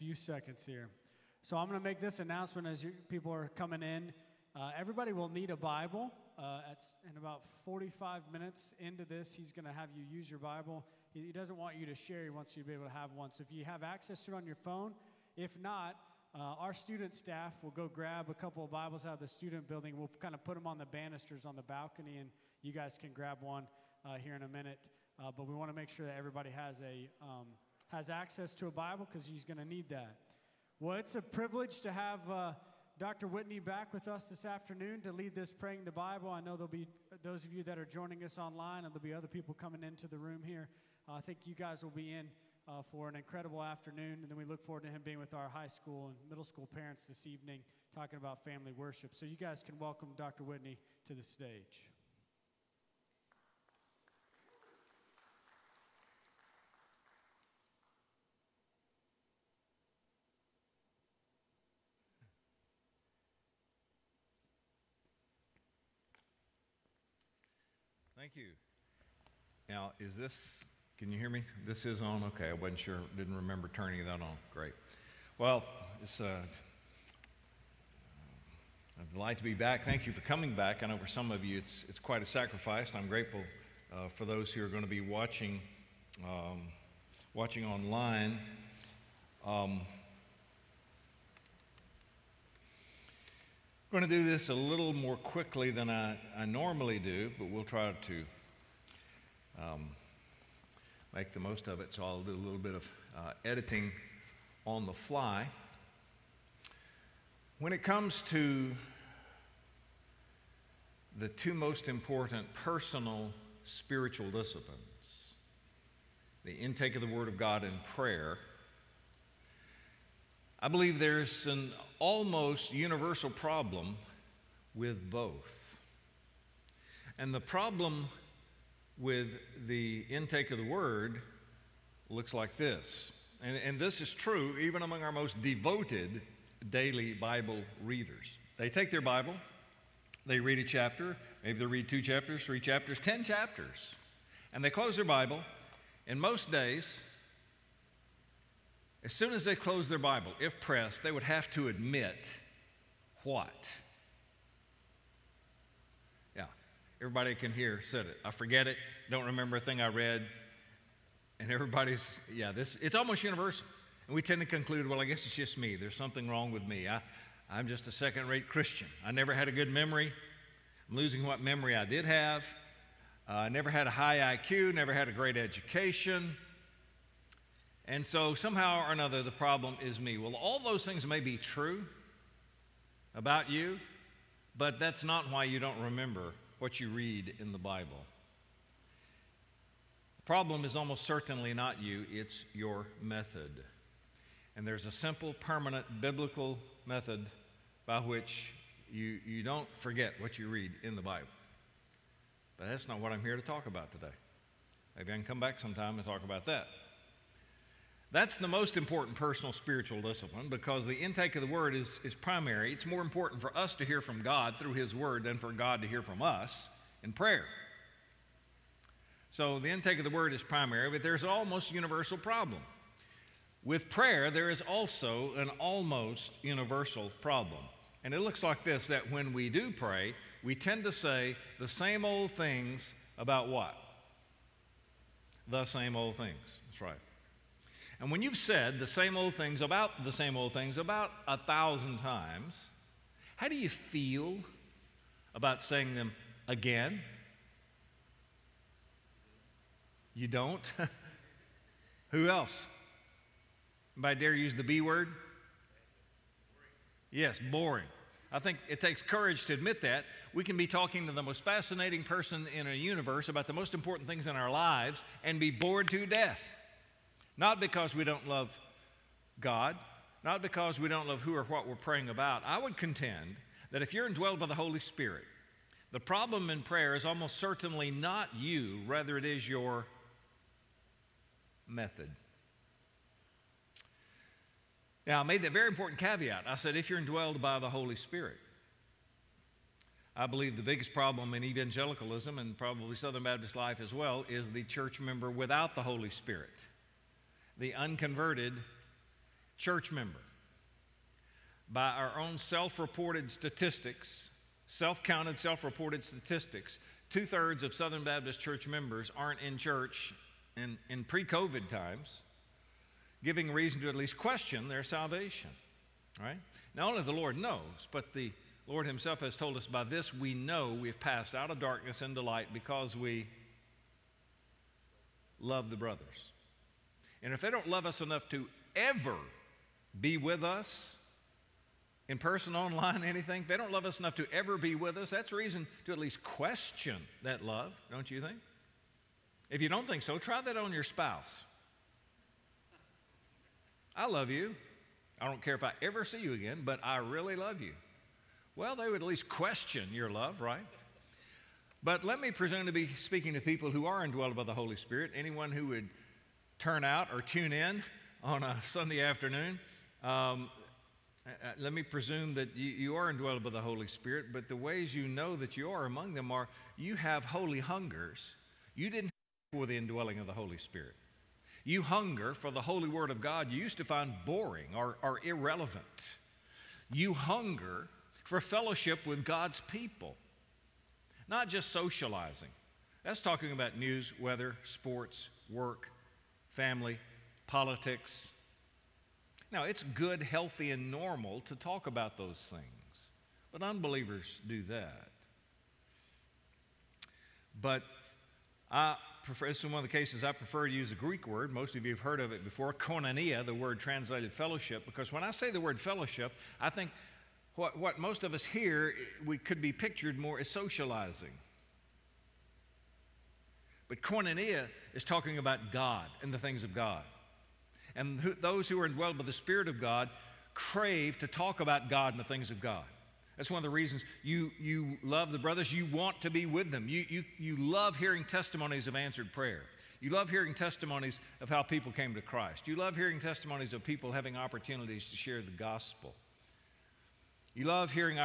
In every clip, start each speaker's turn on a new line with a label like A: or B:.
A: few seconds here. So I'm going to make this announcement as you, people are coming in. Uh, everybody will need a Bible. Uh, at, in about 45 minutes into this, he's going to have you use your Bible. He, he, doesn't want you to share, he wants you to be able to have one. So if you have access to it on your phone, if not, uh, our student staff will go grab a couple of Bibles out of the student building. We'll kind of put them on the banisters on the balcony, and you guys can grab one uh, here in a minute. Uh, but we want to make sure that everybody has a um, has access to a Bible because he's going to need that. Well, it's a privilege to have uh, Dr. Whitney back with us this afternoon to lead this Praying the Bible. I know there'll be those of you that are joining us online, and there'll be other people coming into the room here. Uh, I think you guys will be in uh, for an incredible afternoon, and then we look forward to him being with our high school and middle school parents this evening talking about family worship. So you guys can welcome Dr. Whitney to the stage.
B: Thank you. Now, is this, can you hear me? This is on? Okay, I wasn't sure, didn't remember turning that on. Great. Well, it's uh, a delight to be back. Thank you for coming back. I know for some of you it's, it's quite a sacrifice. I'm grateful uh, for those who are going to be watching, um, watching online. Um, I'm going to do this a little more quickly than I, I normally do, but we'll try to um, make the most of it. So I'll do a little bit of uh, editing on the fly. When it comes to the two most important personal spiritual disciplines, the intake of the Word of God and prayer, I believe there's an almost universal problem with both. And the problem with the intake of the Word looks like this. And, and this is true even among our most devoted daily Bible readers. They take their Bible, they read a chapter, maybe they read two chapters, three chapters, ten chapters, and they close their Bible, and most days as soon as they closed their Bible, if pressed, they would have to admit what? Yeah, everybody can hear said it. I forget it, don't remember a thing I read. And everybody's, yeah, this, it's almost universal. And we tend to conclude, well, I guess it's just me. There's something wrong with me. I, I'm just a second rate Christian. I never had a good memory. I'm losing what memory I did have. Uh, I never had a high IQ, never had a great education. And so somehow or another, the problem is me. Well, all those things may be true about you, but that's not why you don't remember what you read in the Bible. The problem is almost certainly not you, it's your method. And there's a simple, permanent biblical method by which you, you don't forget what you read in the Bible. But that's not what I'm here to talk about today. Maybe I can come back sometime and talk about that. That's the most important personal spiritual discipline because the intake of the Word is, is primary. It's more important for us to hear from God through His Word than for God to hear from us in prayer. So the intake of the Word is primary, but there's almost universal problem. With prayer, there is also an almost universal problem. And it looks like this that when we do pray, we tend to say the same old things about what? The same old things. That's right. And when you've said the same old things about the same old things about a thousand times, how do you feel about saying them again? You don't? Who else? Anybody dare use the B word? Yes, boring. I think it takes courage to admit that. We can be talking to the most fascinating person in a universe about the most important things in our lives and be bored to death. Not because we don't love God, not because we don't love who or what we're praying about. I would contend that if you're indwelled by the Holy Spirit, the problem in prayer is almost certainly not you, rather, it is your method. Now, I made that very important caveat. I said, if you're indwelled by the Holy Spirit. I believe the biggest problem in evangelicalism and probably Southern Baptist life as well is the church member without the Holy Spirit the unconverted church member. By our own self reported statistics, self counted, self reported statistics, two thirds of Southern Baptist Church members aren't in church in, in pre COVID times, giving reason to at least question their salvation. Right? Not only the Lord knows, but the Lord Himself has told us by this we know we've passed out of darkness into light because we love the brothers. And if they don't love us enough to ever be with us, in person, online, anything, if they don't love us enough to ever be with us, that's reason to at least question that love, don't you think? If you don't think so, try that on your spouse. I love you. I don't care if I ever see you again, but I really love you. Well, they would at least question your love, right? But let me presume to be speaking to people who are indwelled by the Holy Spirit, anyone who would turn out or tune in on a Sunday afternoon. Um, uh, uh, let me presume that you, you are indwelled by the Holy Spirit, but the ways you know that you are among them are you have holy hungers. You didn't for the indwelling of the Holy Spirit. You hunger for the holy word of God you used to find boring or, or irrelevant. You hunger for fellowship with God's people, not just socializing. That's talking about news, weather, sports, work, family, politics. Now, it's good, healthy, and normal to talk about those things, but unbelievers do that. But I prefer, this is one of the cases I prefer to use a Greek word. Most of you have heard of it before, koinonia, the word translated fellowship, because when I say the word fellowship, I think what, what most of us here, we could be pictured more as socializing. But koinonia is talking about God and the things of God. And who, those who are indwelled by the Spirit of God crave to talk about God and the things of God. That's one of the reasons you, you love the brothers. You want to be with them. You, you, you love hearing testimonies of answered prayer. You love hearing testimonies of how people came to Christ. You love hearing testimonies of people having opportunities to share the gospel. You love hearing,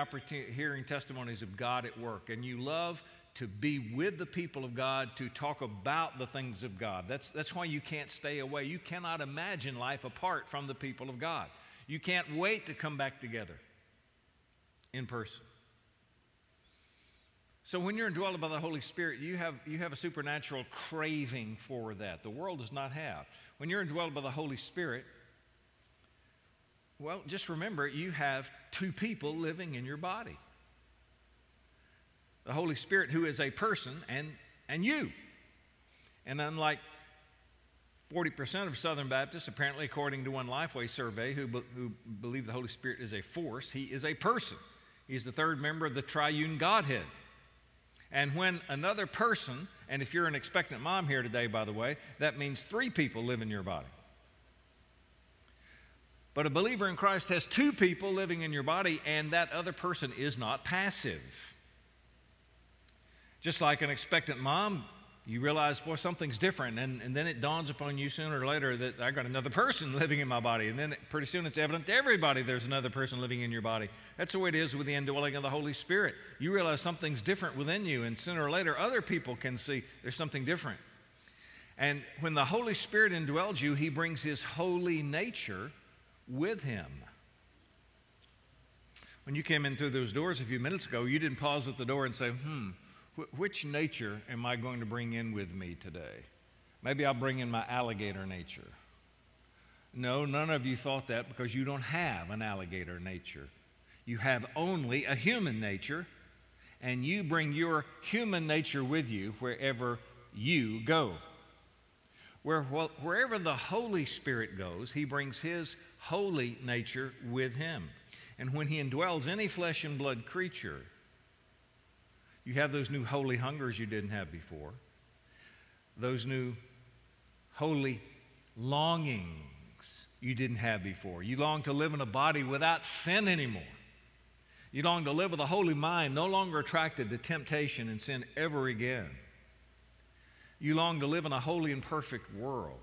B: hearing testimonies of God at work, and you love to be with the people of God to talk about the things of God. That's, that's why you can't stay away. You cannot imagine life apart from the people of God. You can't wait to come back together in person. So when you're indwelled by the Holy Spirit, you have, you have a supernatural craving for that. The world does not have. When you're indwelled by the Holy Spirit, well, just remember you have two people living in your body the Holy Spirit, who is a person, and, and you. And unlike 40% of Southern Baptists, apparently, according to one Lifeway survey, who, be, who believe the Holy Spirit is a force, he is a person. He's the third member of the triune Godhead. And when another person, and if you're an expectant mom here today, by the way, that means three people live in your body. But a believer in Christ has two people living in your body, and that other person is not passive. Just like an expectant mom, you realize, boy, something's different. And, and then it dawns upon you sooner or later that I got another person living in my body. And then pretty soon it's evident to everybody there's another person living in your body. That's the way it is with the indwelling of the Holy Spirit. You realize something's different within you, and sooner or later other people can see there's something different. And when the Holy Spirit indwells you, He brings His holy nature with Him. When you came in through those doors a few minutes ago, you didn't pause at the door and say, hmm, which nature am I going to bring in with me today? Maybe I'll bring in my alligator nature. No, none of you thought that because you don't have an alligator nature. You have only a human nature, and you bring your human nature with you wherever you go. Where, wherever the Holy Spirit goes, He brings His holy nature with Him. And when He indwells any flesh and blood creature, you have those new holy hungers you didn't have before, those new holy longings you didn't have before. You long to live in a body without sin anymore. You long to live with a holy mind, no longer attracted to temptation and sin ever again. You long to live in a holy and perfect world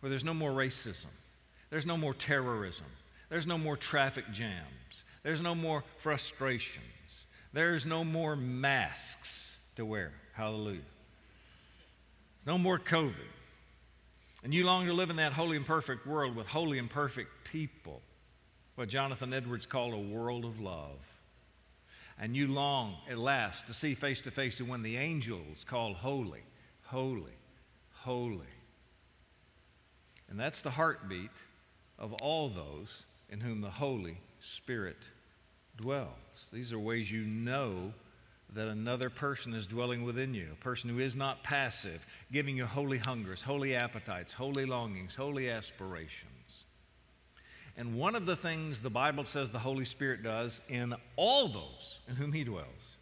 B: where there's no more racism, there's no more terrorism, there's no more traffic jams, there's no more frustrations. There's no more masks to wear. Hallelujah. There's no more COVID. And you long to live in that holy and perfect world with holy and perfect people, what Jonathan Edwards called a world of love. And you long at last to see face to face to when the angels call holy, holy, holy. And that's the heartbeat of all those in whom the Holy Spirit dwells. These are ways you know that another person is dwelling within you, a person who is not passive, giving you holy hungers, holy appetites, holy longings, holy aspirations. And one of the things the Bible says the Holy Spirit does in all those in whom He dwells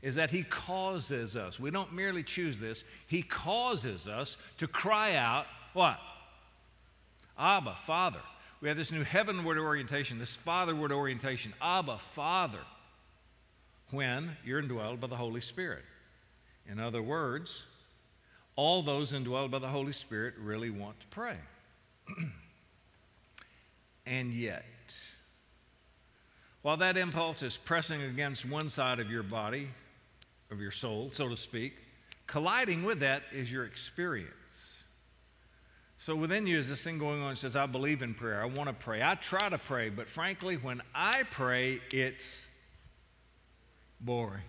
B: is that He causes us, we don't merely choose this, He causes us to cry out, what? Abba, Father. We have this new heavenward orientation, this fatherward orientation. Abba, Father when you're indwelled by the Holy Spirit. In other words, all those indwelled by the Holy Spirit really want to pray. and yet, while that impulse is pressing against one side of your body, of your soul, so to speak, colliding with that is your experience. So within you is this thing going on that says, I believe in prayer. I want to pray. I try to pray, but frankly, when I pray, it's boring.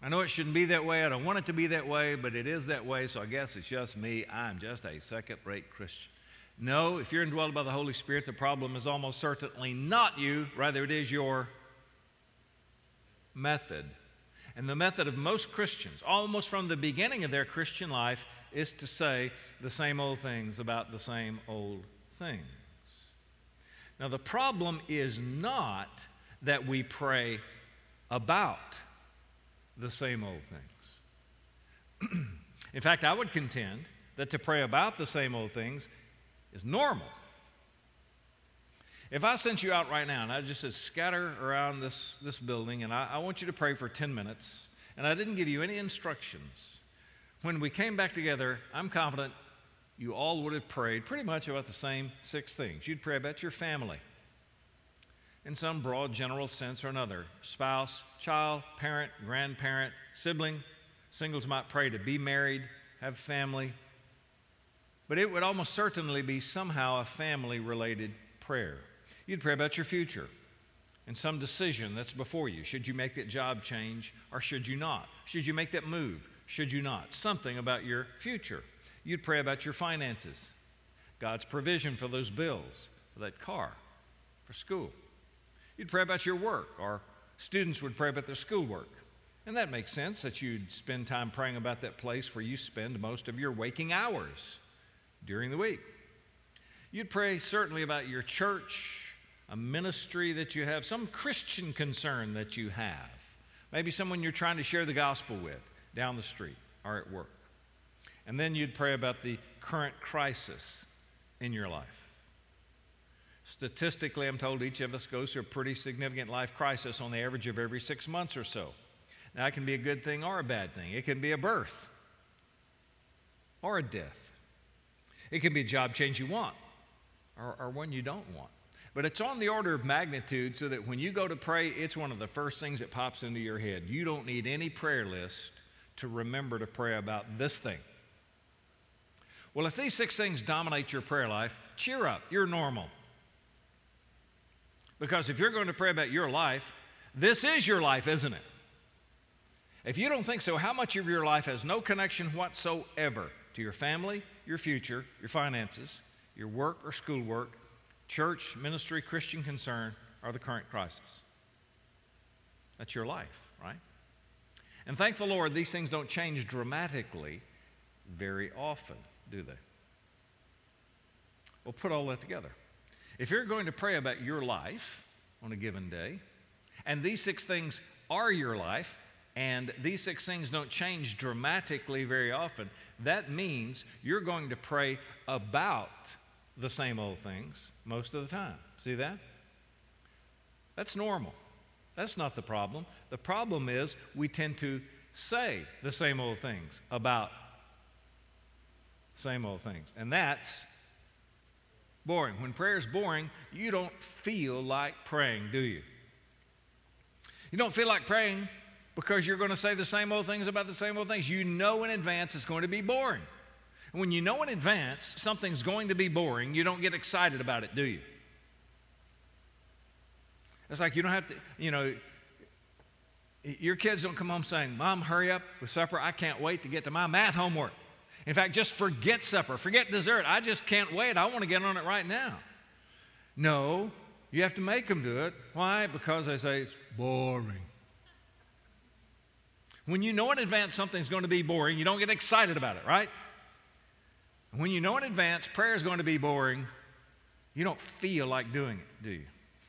B: I know it shouldn't be that way. I don't want it to be that way, but it is that way, so I guess it's just me. I'm just a second rate Christian. No, if you're indwelled by the Holy Spirit, the problem is almost certainly not you, rather, it is your method. And the method of most Christians, almost from the beginning of their Christian life, is to say the same old things about the same old things. Now, the problem is not that we pray about the same old things. In fact, I would contend that to pray about the same old things is normal. If I sent you out right now and I just said scatter around this, this building and I, I want you to pray for 10 minutes and I didn't give you any instructions, when we came back together, I'm confident you all would have prayed pretty much about the same six things. You'd pray about your family in some broad general sense or another spouse, child, parent, grandparent, sibling. Singles might pray to be married, have family. But it would almost certainly be somehow a family related prayer. You'd pray about your future and some decision that's before you. Should you make that job change or should you not? Should you make that move? Should you not? Something about your future. You'd pray about your finances, God's provision for those bills, for that car, for school. You'd pray about your work, or students would pray about their schoolwork. And that makes sense that you'd spend time praying about that place where you spend most of your waking hours during the week. You'd pray certainly about your church, a ministry that you have, some Christian concern that you have, maybe someone you're trying to share the gospel with down the street or at work. And then you'd pray about the current crisis in your life. Statistically, I'm told each of us goes through a pretty significant life crisis on the average of every six months or so. Now, it can be a good thing or a bad thing. It can be a birth or a death. It can be a job change you want or, or one you don't want. But it's on the order of magnitude so that when you go to pray, it's one of the first things that pops into your head. You don't need any prayer list to remember to pray about this thing. Well, if these six things dominate your prayer life, cheer up. You're normal. Because if you're going to pray about your life, this is your life, isn't it? If you don't think so, how much of your life has no connection whatsoever to your family, your future, your finances, your work or schoolwork, church, ministry, Christian concern, or the current crisis? That's your life, right? And thank the Lord, these things don't change dramatically very often, do they? Well, put all that together. If you're going to pray about your life on a given day, and these six things are your life, and these six things don't change dramatically very often, that means you're going to pray about the same old things most of the time. See that? That's normal. That's not the problem. The problem is we tend to say the same old things about same old things. And that's boring. When prayer is boring, you don't feel like praying, do you? You don't feel like praying because you're going to say the same old things about the same old things. You know in advance it's going to be boring. And when you know in advance something's going to be boring, you don't get excited about it, do you? It's like you don't have to, you know, your kids don't come home saying, Mom, hurry up with supper. I can't wait to get to my math homework. In fact, just forget supper, forget dessert. I just can't wait. I want to get on it right now. No, you have to make them do it. Why? Because they say it's boring. When you know in advance something's going to be boring, you don't get excited about it, right? When you know in advance prayer is going to be boring, you don't feel like doing it, do you?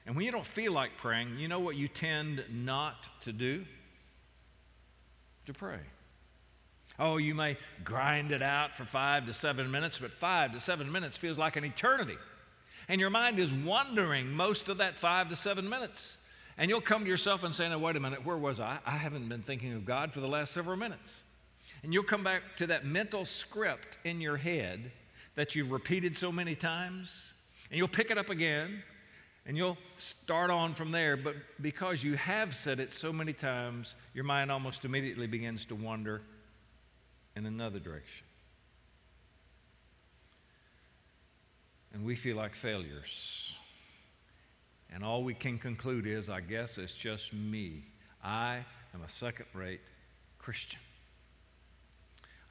B: And when you don't feel like praying, you know what you tend not to do? To pray. Oh, you may grind it out for five to seven minutes, but five to seven minutes feels like an eternity. And your mind is wandering most of that five to seven minutes. And you'll come to yourself and say, Now, wait a minute, where was I? I haven't been thinking of God for the last several minutes. And you'll come back to that mental script in your head that you've repeated so many times, and you'll pick it up again, and you'll start on from there. But because you have said it so many times, your mind almost immediately begins to wander in another direction. And we feel like failures. And all we can conclude is, I guess it's just me. I am a second rate Christian.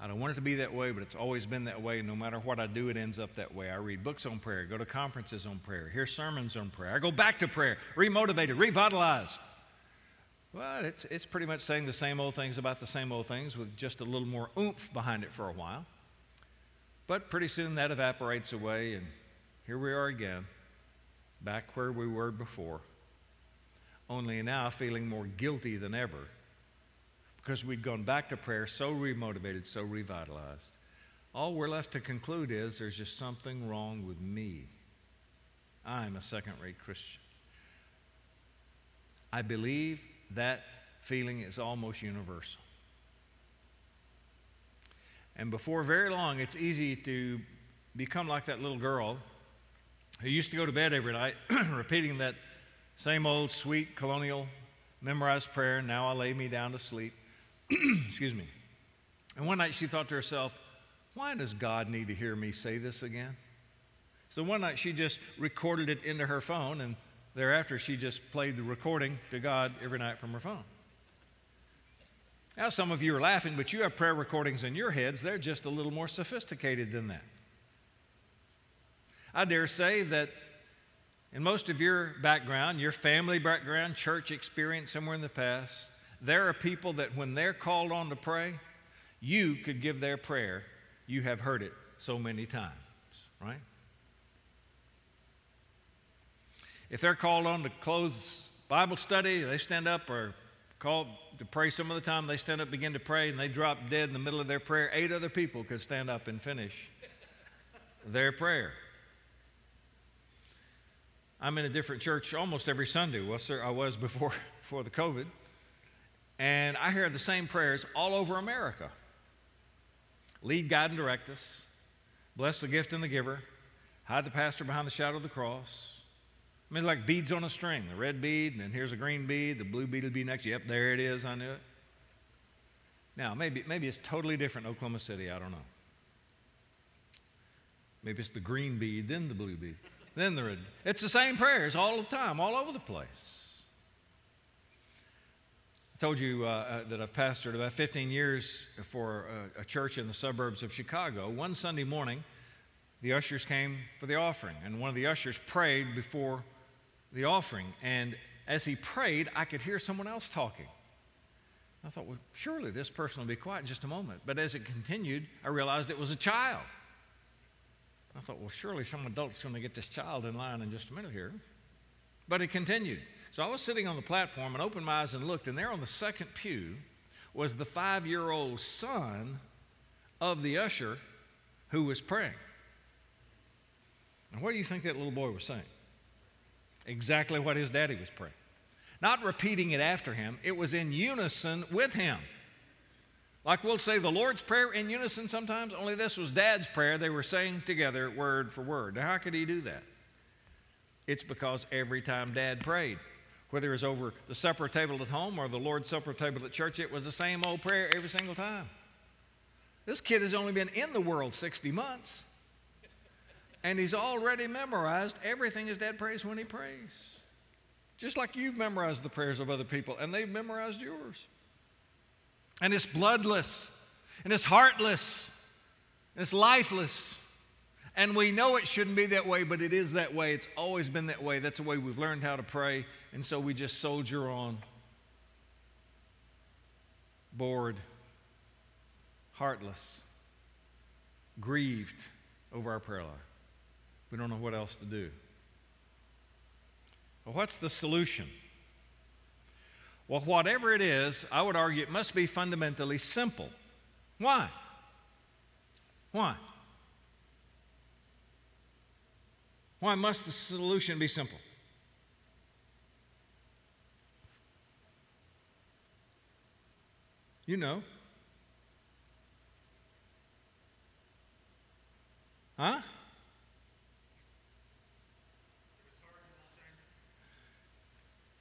B: I don't want it to be that way, but it's always been that way. No matter what I do, it ends up that way. I read books on prayer, go to conferences on prayer, hear sermons on prayer. I go back to prayer, remotivated, revitalized. Well, it's, it's pretty much saying the same old things about the same old things with just a little more oomph behind it for a while. But pretty soon that evaporates away, and here we are again, back where we were before, only now feeling more guilty than ever because we'd gone back to prayer so remotivated, so revitalized. All we're left to conclude is there's just something wrong with me. I'm a second rate Christian. I believe that feeling is almost universal. And before very long, it's easy to become like that little girl who used to go to bed every night repeating that same old sweet colonial memorized prayer, Now I lay me down to sleep. Excuse me. And one night she thought to herself, why does God need to hear me say this again? So one night she just recorded it into her phone, and thereafter she just played the recording to God every night from her phone. Now, some of you are laughing, but you have prayer recordings in your heads. They're just a little more sophisticated than that. I dare say that in most of your background, your family background, church experience somewhere in the past, there are people that when they're called on to pray, you could give their prayer. You have heard it so many times, right? If they're called on to close Bible study, they stand up or called to pray some of the time, they stand up, begin to pray, and they drop dead in the middle of their prayer. Eight other people could stand up and finish their prayer. I'm in a different church almost every Sunday. Well, sir, I was before, before the COVID. And I hear the same prayers all over America lead, guide, and direct us, bless the gift and the giver, hide the pastor behind the shadow of the cross. I mean, like beads on a string the red bead, and then here's a green bead, the blue bead will be next. Yep, there it is, I knew it. Now, maybe, maybe it's totally different in Oklahoma City, I don't know. Maybe it's the green bead, then the blue bead, then the red. It's the same prayers all the time, all over the place told you uh, uh, that I've pastored about 15 years for a, a, church in the suburbs of Chicago. One Sunday morning, the ushers came for the offering, and one of the ushers prayed before the offering. And as he prayed, I could hear someone else talking. I thought, well, surely this person will be quiet in just a moment. But as it continued, I realized it was a child. I thought, well, surely some adult's going to get this child in line in just a minute here. But it continued. So I was sitting on the platform and opened my eyes and looked, and there on the second pew was the five year old son of the usher who was praying. And what do you think that little boy was saying? Exactly what his daddy was praying. Not repeating it after him, it was in unison with him. Like we'll say the Lord's Prayer in unison sometimes, only this was Dad's prayer. They were saying together word for word. Now, how could he do that? It's because every time Dad prayed, whether it was over the supper table at home or the Lord's Supper table at church, it was the same old prayer every single time. This kid has only been in the world 60 months. And he's already memorized everything his dad prays when he prays. Just like you've memorized the prayers of other people, and they've memorized yours. And it's bloodless, and it's heartless, and it's lifeless. And we know it shouldn't be that way, but it is that way. It's always been that way. That's the way we've learned how to pray. And so we just soldier on. Bored, heartless, grieved over our prayer life. We don't know what else to do. Well, what's the solution? Well, whatever it is, I would argue it must be fundamentally simple. Why? Why? Why must the solution be simple? You know. Huh?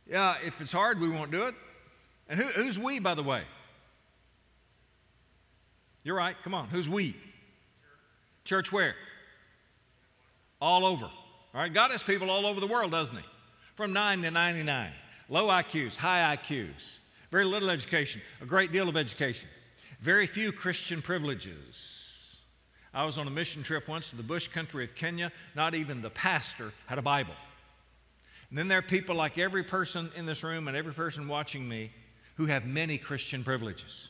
B: Yeah, if it's hard, we won't do it. And who, who's we, by the way? You're right. Come on. Who's we? Church where? All over. All right, God has people all over the world, doesn't He? From 9 to 99. Low IQs, high IQs, very little education, a great deal of education, very few Christian privileges. I was on a mission trip once to the bush country of Kenya. Not even the pastor had a Bible. And then there are people like every person in this room and every person watching me who have many Christian privileges.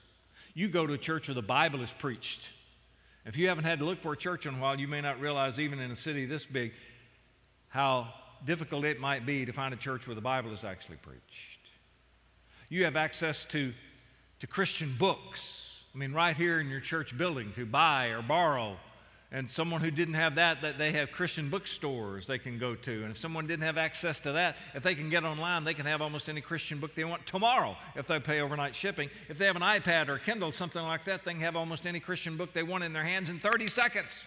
B: You go to a church where the Bible is preached. If you haven't had to look for a church in a while, you may not realize, even in a city this big, how difficult it might be to find a church where the Bible is actually preached. You have access to, to Christian books. I mean, right here in your church building to buy or borrow. And someone who didn't have that, that they have Christian bookstores they can go to. And if someone didn't have access to that, if they can get online, they can have almost any Christian book they want tomorrow if they pay overnight shipping. If they have an iPad or Kindle, something like that, they can have almost any Christian book they want in their hands in 30 seconds.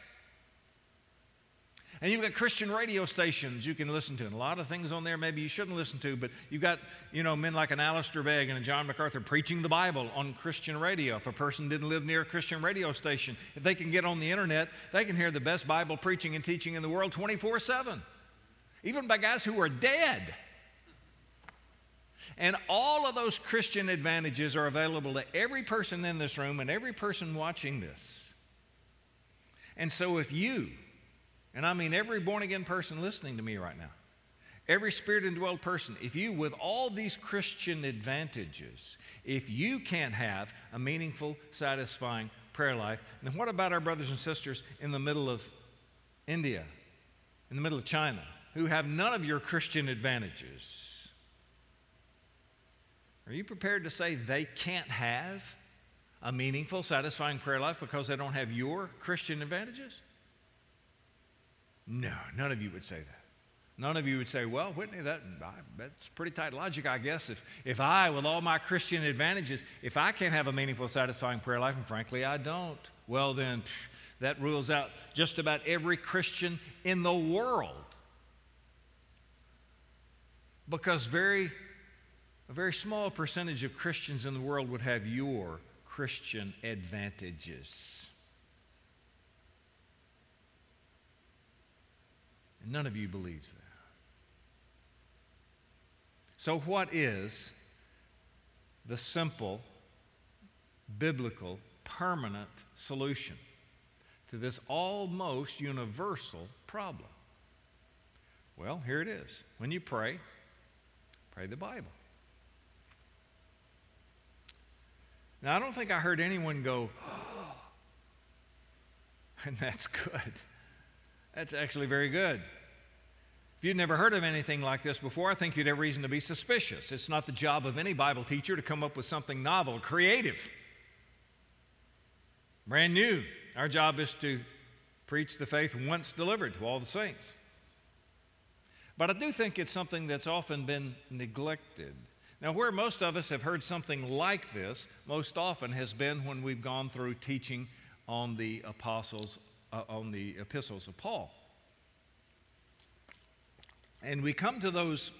B: And you've got Christian radio stations you can listen to. And a lot of things on there maybe you shouldn't listen to, but you've got, you know, men like an Alistair Begg and a John MacArthur preaching the Bible on Christian radio. If a person didn't live near a Christian radio station, if they can get on the internet, they can hear the best Bible preaching and teaching in the world 24 7, even by guys who are dead. And all of those Christian advantages are available to every person in this room and every person watching this. And so if you, and I mean every born again person listening to me right now, every spirit indwelled person, if you, with all these Christian advantages, if you can't have a meaningful, satisfying prayer life, then what about our brothers and sisters in the middle of India, in the middle of China, who have none of your Christian advantages? Are you prepared to say they can't have a meaningful, satisfying prayer life because they don't have your Christian advantages? No, none of you would say that. None of you would say, well, Whitney, that, that's pretty tight logic, I guess. If, if I, with all my Christian advantages, if I can't have a meaningful, satisfying prayer life, and frankly, I don't, well, then pff, that rules out just about every Christian in the world. Because very, a very small percentage of Christians in the world would have your Christian advantages. And none of you believes that. So, what is the simple, biblical, permanent solution to this almost universal problem? Well, here it is. When you pray, pray the Bible. Now, I don't think I heard anyone go, oh, and that's good. That's actually very good. If you'd never heard of anything like this before, I think you'd have reason to be suspicious. It's not the job of any Bible teacher to come up with something novel, creative, brand new. Our job is to preach the faith once delivered to all the saints. But I do think it's something that's often been neglected. Now, where most of us have heard something like this, most often has been when we've gone through teaching on the apostles' uh, on the epistles of Paul. And we come to those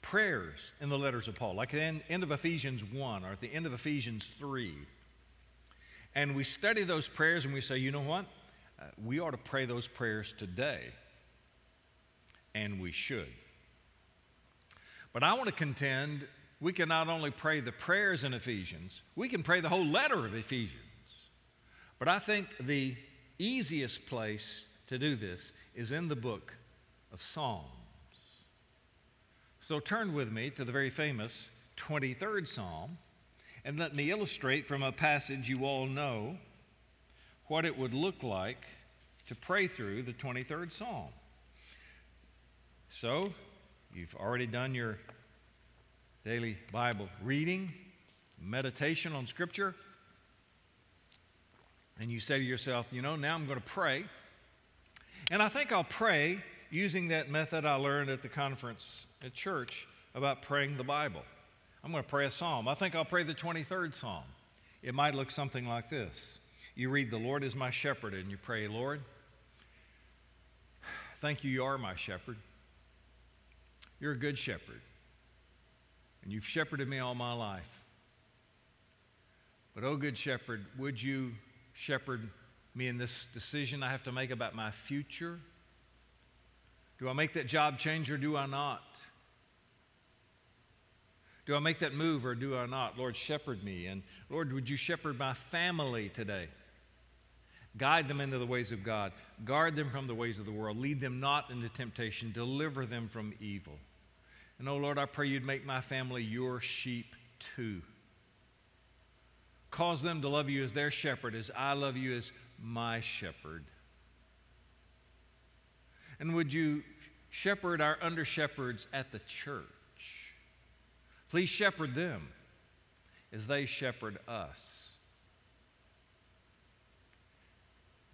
B: prayers in the letters of Paul, like at the end of Ephesians 1 or at the end of Ephesians 3. And we study those prayers and we say, you know what? Uh, we ought to pray those prayers today. And we should. But I want to contend we can not only pray the prayers in Ephesians, we can pray the whole letter of Ephesians. But I think the easiest place to do this is in the book of Psalms. So turn with me to the very famous 23rd Psalm and let me illustrate from a passage you all know what it would look like to pray through the 23rd Psalm. So, you've already done your daily Bible reading, meditation on Scripture, and you say to yourself, you know, now I'm going to pray. And I think I'll pray using that method I learned at the conference at church about praying the Bible. I'm going to pray a psalm. I think I'll pray the 23rd psalm. It might look something like this You read, The Lord is my shepherd, and you pray, Lord, thank you, you are my shepherd. You're a good shepherd and you've shepherded me all my life. But, oh, good shepherd, would you shepherd me in this decision I have to make about my future? Do I make that job change or do I not? Do I make that move or do I not? Lord, shepherd me. And Lord, would you shepherd my family today? Guide them into the ways of God. Guard them from the ways of the world. Lead them not into temptation. Deliver them from evil. And oh Lord, I pray you'd make my family your sheep too. Cause them to love you as their shepherd, as I love you as my shepherd. And would you shepherd our under shepherds at the church? Please shepherd them as they shepherd us.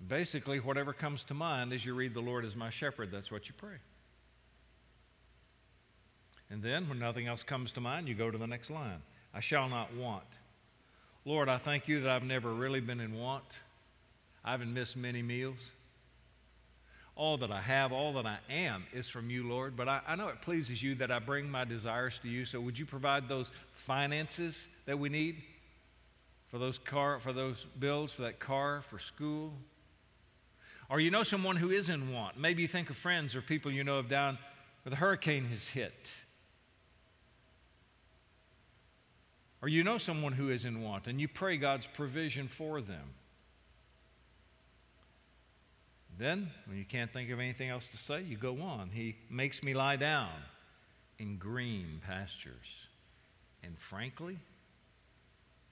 B: Basically, whatever comes to mind as you read, The Lord is my shepherd, that's what you pray. And then, when nothing else comes to mind, you go to the next line I shall not want. Lord, I thank you that I've never really been in want. I haven't missed many meals. All that I have, all that I am is from you, Lord. But I, I know it pleases you that I bring my desires to you. So would you provide those finances that we need for those car, for those bills, for that car, for school? Or you know someone who is in want. Maybe you think of friends or people you know of down where the hurricane has hit Or you know someone who is in want and you pray God's provision for them. Then, when you can't think of anything else to say, you go on. He makes me lie down in green pastures. And frankly,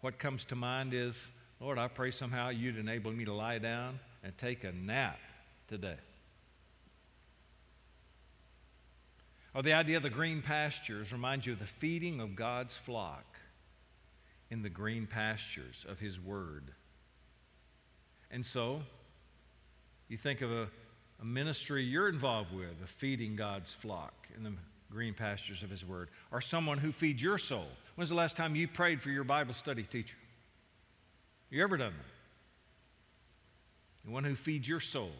B: what comes to mind is, Lord, I pray somehow you'd enable me to lie down and take a nap today. Or the idea of the green pastures reminds you of the feeding of God's flock in the green pastures of His Word. And so, you think of a, a ministry you're involved with, of feeding God's flock in the green pastures of His Word, or someone who feeds your soul. When's the last time you prayed for your Bible study teacher? You ever done that? The one who feeds your soul.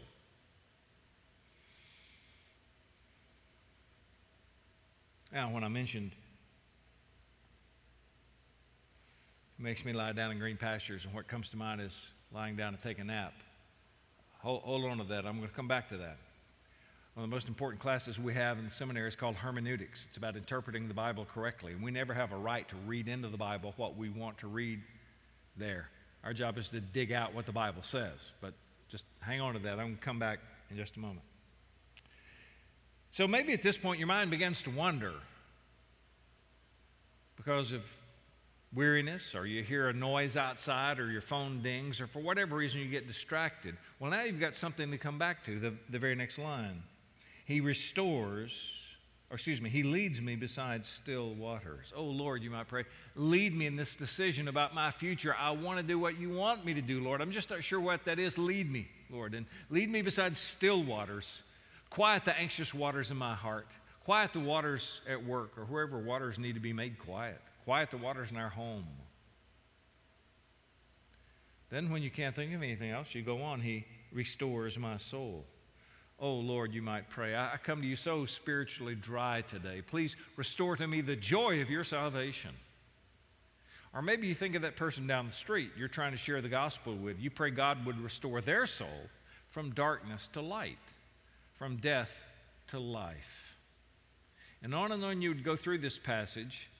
B: Now, when I mentioned It makes me lie down in green pastures, and what comes to mind is lying down to take a nap. Hold, hold on to that. I'm going to come back to that. One of the most important classes we have in the seminary is called hermeneutics. It's about interpreting the Bible correctly. And we never have a right to read into the Bible what we want to read there. Our job is to dig out what the Bible says. But just hang on to that. I'm going to come back in just a moment. So maybe at this point your mind begins to wonder because of weariness, or you hear a noise outside, or your phone dings, or for whatever reason you get distracted. Well, now you've got something to come back to, the, the very next line. He restores, or excuse me, He leads me beside still waters. Oh, Lord, you might pray, lead me in this decision about my future. I want to do what you want me to do, Lord. I'm just not sure what that is. Lead me, Lord, and lead me beside still waters. Quiet the anxious waters in my heart. Quiet the waters at work or wherever waters need to be made quiet quiet the waters in our home. Then, when you can't think of anything else, you go on. He restores my soul. Oh, Lord, you might pray. I come to you so spiritually dry today. Please restore to me the joy of your salvation. Or maybe you think of that person down the street you're trying to share the gospel with. You pray God would restore their soul from darkness to light, from death to life. And on and on you would go through this passage,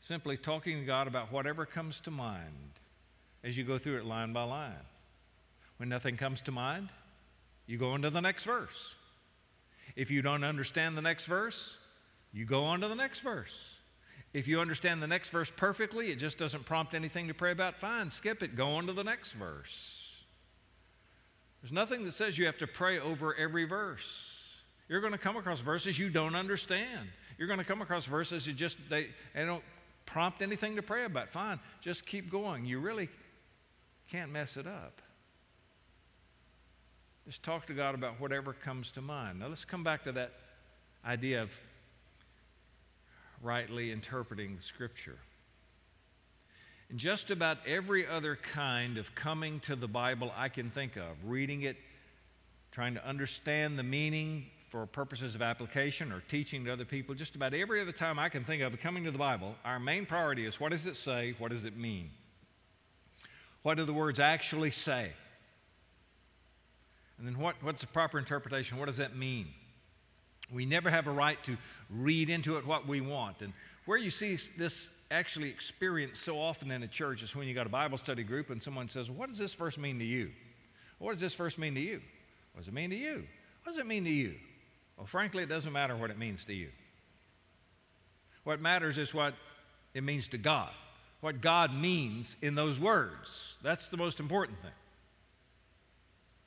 B: simply talking to God about whatever comes to mind as you go through it line by line. When nothing comes to mind, you go on to the next verse. If you don't understand the next verse, you go on to the next verse. If you understand the next verse perfectly, it just doesn't prompt anything to pray about, fine, skip it, go on to the next verse. There's nothing that says you have to pray over every verse. You're going to come across verses you don't understand. You're going to come across verses you just they, they don't prompt anything to pray about. Fine, just keep going. You really can't mess it up. Just talk to God about whatever comes to mind. Now let's come back to that idea of rightly interpreting the Scripture. In just about every other kind of coming to the Bible I can think of, reading it, trying to understand the meaning for purposes of application or teaching to other people, just about every other time I can think of coming to the Bible, our main priority is what does it say? What does it mean? What do the words actually say? And then what, what's the proper interpretation? What does that mean? We never have a right to read into it what we want. And where you see this actually experienced so often in a church is when you got a Bible study group and someone says, What does this verse mean to you? What does this verse mean to you? What does it mean to you? What does it mean to you? Well, frankly, it doesn't matter what it means to you. What matters is what it means to God, what God means in those words. That's the most important thing.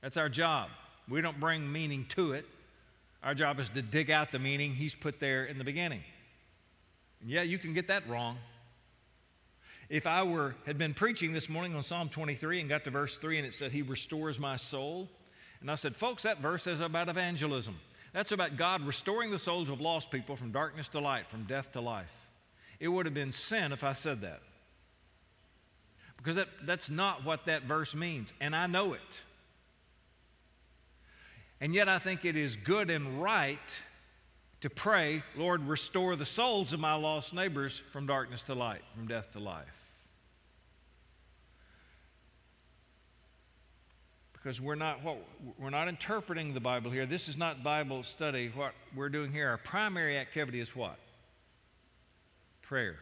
B: That's our job. We don't bring meaning to it. Our job is to dig out the meaning He's put there in the beginning. And yeah, you can get that wrong. If I were had been preaching this morning on Psalm 23 and got to verse 3 and it said, He restores my soul. And I said, folks, that verse is about evangelism. That's about God restoring the souls of lost people from darkness to light, from death to life. It would have been sin if I said that. Because that, that's not what that verse means, and I know it. And yet, I think it is good and right to pray, Lord, restore the souls of my lost neighbors from darkness to light, from death to life. Because we're not what we're not interpreting the Bible here. This is not Bible study. What we're doing here, our primary activity is what? Prayer.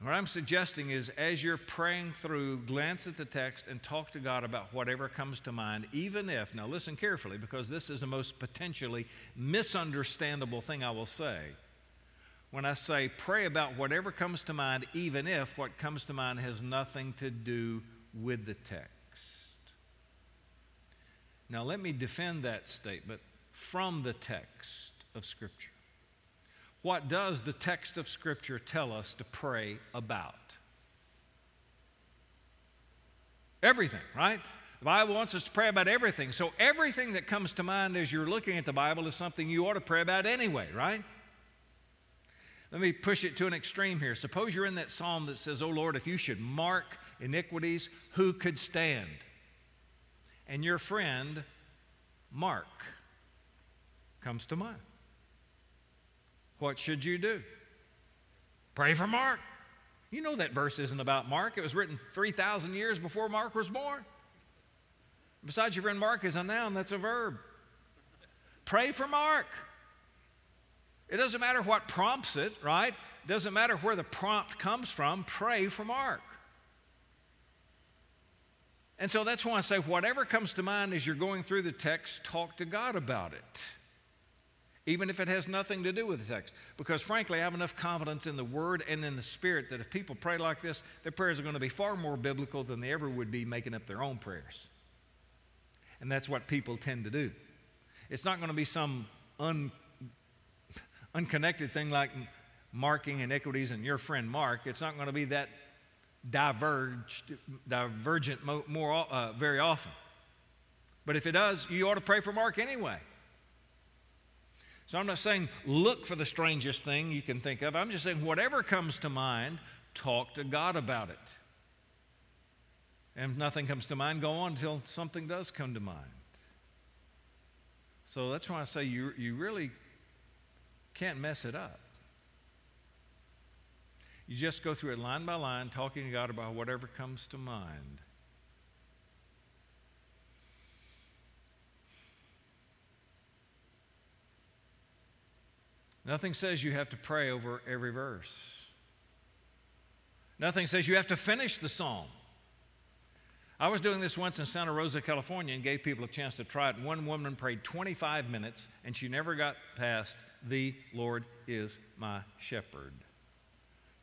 B: What I'm suggesting is as you're praying through, glance at the text and talk to God about whatever comes to mind, even if, now listen carefully because this is the most potentially misunderstandable thing I will say. When I say pray about whatever comes to mind, even if what comes to mind has nothing to do with the text. Now, let me defend that statement from the text of Scripture. What does the text of Scripture tell us to pray about? Everything, right? The Bible wants us to pray about everything. So, everything that comes to mind as you're looking at the Bible is something you ought to pray about anyway, right? Let me push it to an extreme here. Suppose you're in that psalm that says, Oh Lord, if you should mark iniquities, who could stand? And your friend, Mark, comes to mind what should you do? Pray for Mark. You know that verse isn't about Mark. It was written 3,000 years before Mark was born. Besides, your friend Mark is a noun, that's a verb. Pray for Mark. It doesn't matter what prompts it, right? It doesn't matter where the prompt comes from. Pray for Mark. And so that's why I say, whatever comes to mind as you're going through the text, talk to God about it even if it has nothing to do with the text. Because frankly, I have enough confidence in the Word and in the Spirit that if people pray like this, their prayers are going to be far more biblical than they ever would be making up their own prayers. And that's what people tend to do. It's not going to be some un, unconnected thing like marking iniquities and your friend Mark. It's not going to be that diverged, divergent more, uh, very often. But if it does, you ought to pray for Mark anyway. So I'm not saying look for the strangest thing you can think of. I'm just saying whatever comes to mind, talk to God about it. And if nothing comes to mind, go on until something does come to mind. So that's why I say you, you really can't mess it up. You just go through it line by line, talking to God about whatever comes to mind. Nothing says you have to pray over every verse. Nothing says you have to finish the psalm. I was doing this once in Santa Rosa, California, and gave people a chance to try it. One woman prayed 25 minutes, and she never got past, The Lord is my shepherd.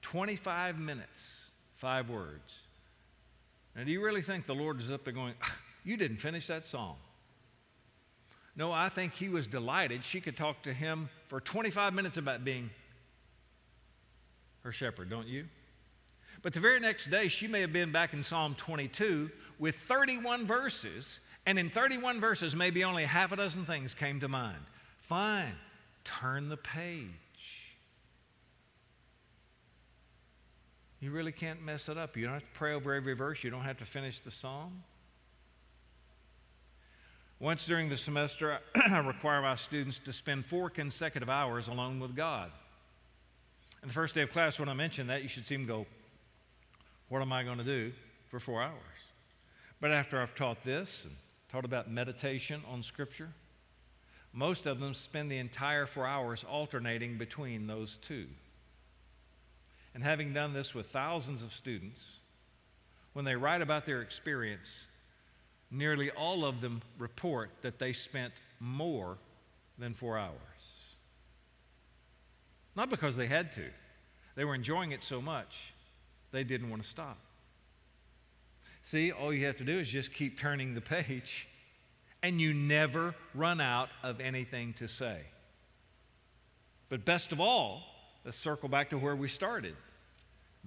B: 25 minutes, five words. Now, do you really think the Lord is up there going, ah, You didn't finish that song? No, I think he was delighted she could talk to him for 25 minutes about being her shepherd, don't you? But the very next day, she may have been back in Psalm 22 with 31 verses, and in 31 verses, maybe only half a dozen things came to mind. Fine, turn the page. You really can't mess it up. You don't have to pray over every verse, you don't have to finish the psalm. Once during the semester, I require my students to spend four consecutive hours alone with God. And the first day of class, when I mention that, you should see them go, What am I going to do for four hours? But after I've taught this and taught about meditation on Scripture, most of them spend the entire four hours alternating between those two. And having done this with thousands of students, when they write about their experience, nearly all of them report that they spent more than four hours. Not because they had to, they were enjoying it so much, they didn't want to stop. See, all you have to do is just keep turning the page, and you never run out of anything to say. But best of all, let's circle back to where we started.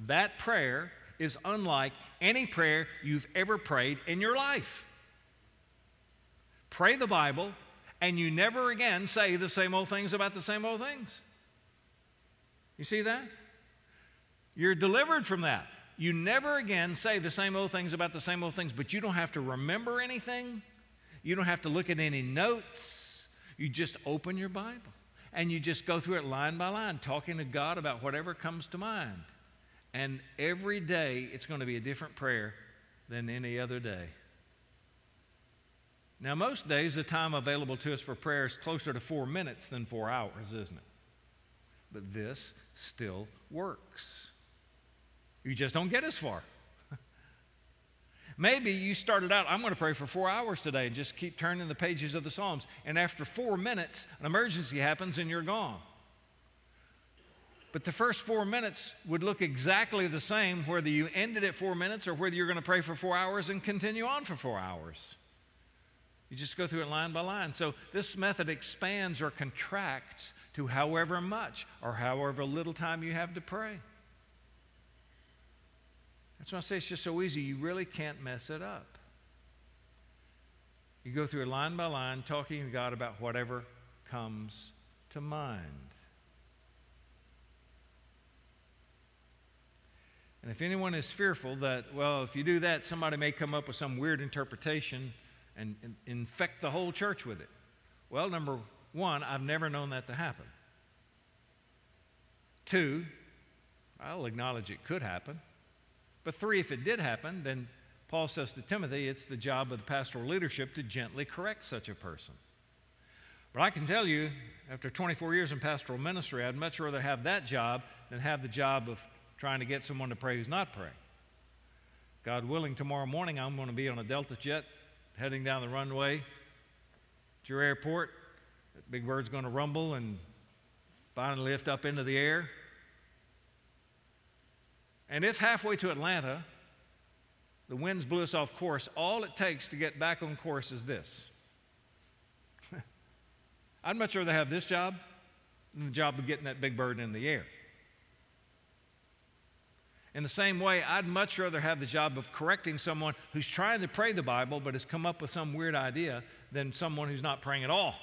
B: That prayer is unlike any prayer you've ever prayed in your life pray the Bible, and you never again say the same old things about the same old things. You see that? You're delivered from that. You never again say the same old things about the same old things, but you don't have to remember anything. You don't have to look at any notes. You just open your Bible and you just go through it line by line, talking to God about whatever comes to mind. And every day it's going to be a different prayer than any other day. Now, most days, the time available to us for prayer is closer to four minutes than four hours, isn't it? But this still works. You just don't get as far. Maybe you started out, I'm going to pray for four hours today and just keep turning the pages of the Psalms. And after four minutes, an emergency happens and you're gone. But the first four minutes would look exactly the same whether you ended at four minutes or whether you're going to pray for four hours and continue on for four hours. You just go through it line by line. So this method expands or contracts to however much or however little time you have to pray. That's why I say it's just so easy. You really can't mess it up. You go through it line by line, talking to God about whatever comes to mind. And if anyone is fearful that, well, if you do that, somebody may come up with some weird interpretation and, and infect the whole church with it. Well, number one, I've never known that to happen. Two, I'll acknowledge it could happen. But three, if it did happen, then Paul says to Timothy, it's the job of the pastoral leadership to gently correct such a person. But I can tell you, after 24 years in pastoral ministry, I'd much rather have that job than have the job of trying to get someone to pray who's not praying. God willing, tomorrow morning I'm going to be on a Delta jet heading down the runway to your airport. That big bird's going to rumble and finally lift up into the air. And if halfway to Atlanta, the winds blew us off course, all it takes to get back on course is this. I'd much rather have this job than the job of getting that big bird in the air. In the same way, I'd much rather have the job of correcting someone who's trying to pray the Bible but has come up with some weird idea than someone who's not praying at all.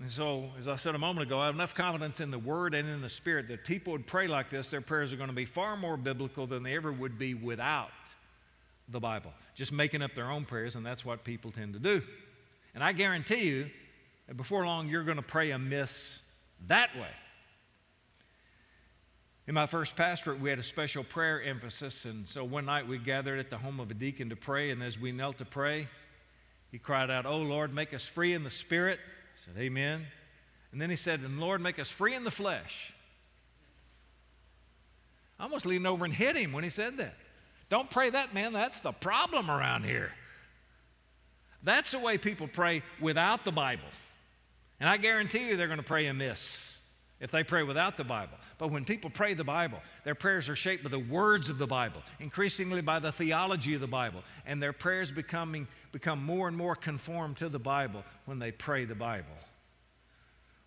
B: And so, as I said a moment ago, I have enough confidence in the Word and in the Spirit that people would pray like this, their prayers are going to be far more biblical than they ever would be without the Bible. Just making up their own prayers, and that's what people tend to do. And I guarantee you, before long, you're going to pray amiss that way. In my first pastorate, we had a special prayer emphasis, and so one night we gathered at the home of a deacon to pray, and as we knelt to pray, he cried out, Oh Lord, make us free in the spirit. I said, Amen. And then he said, And Lord, make us free in the flesh. I almost leaned over and hit him when he said that. Don't pray that, man. That's the problem around here. That's the way people pray without the Bible. And I guarantee you they're going to pray amiss if they pray without the Bible. But when people pray the Bible, their prayers are shaped by the words of the Bible, increasingly by the theology of the Bible, and their prayers becoming, become more and more conformed to the Bible when they pray the Bible.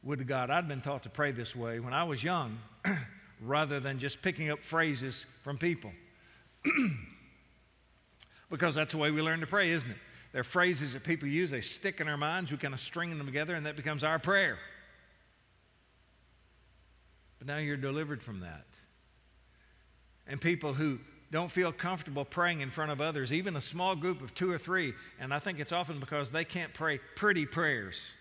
B: Would to God, I'd been taught to pray this way when I was young rather than just picking up phrases from people. because that's the way we learn to pray, isn't it? They're phrases that people use, they stick in our minds, we kind of string them together, and that becomes our prayer. But now you're delivered from that. And people who don't feel comfortable praying in front of others, even a small group of two or three, and I think it's often because they can't pray pretty prayers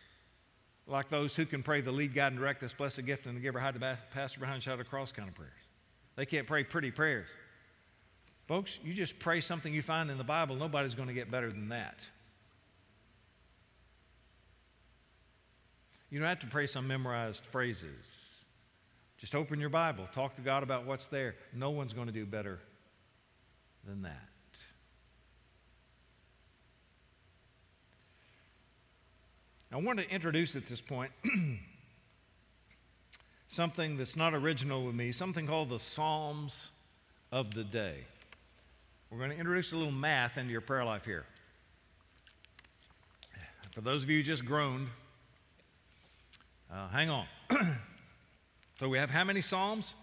B: like those who can pray the lead, guide, and direct us, bless the gift, and the giver, hide the pastor behind, shout across kind of prayers. They can't pray pretty prayers. Folks, you just pray something you find in the Bible, nobody's going to get better than that. You don't have to pray some memorized phrases. Just open your Bible, talk to God about what's there. No one's going to do better than that. I want to introduce at this point something that's not original with me, something called the Psalms of the Day. We're going to introduce a little math into your prayer life here. For those of you who just groaned, uh, hang on. so we have how many Psalms?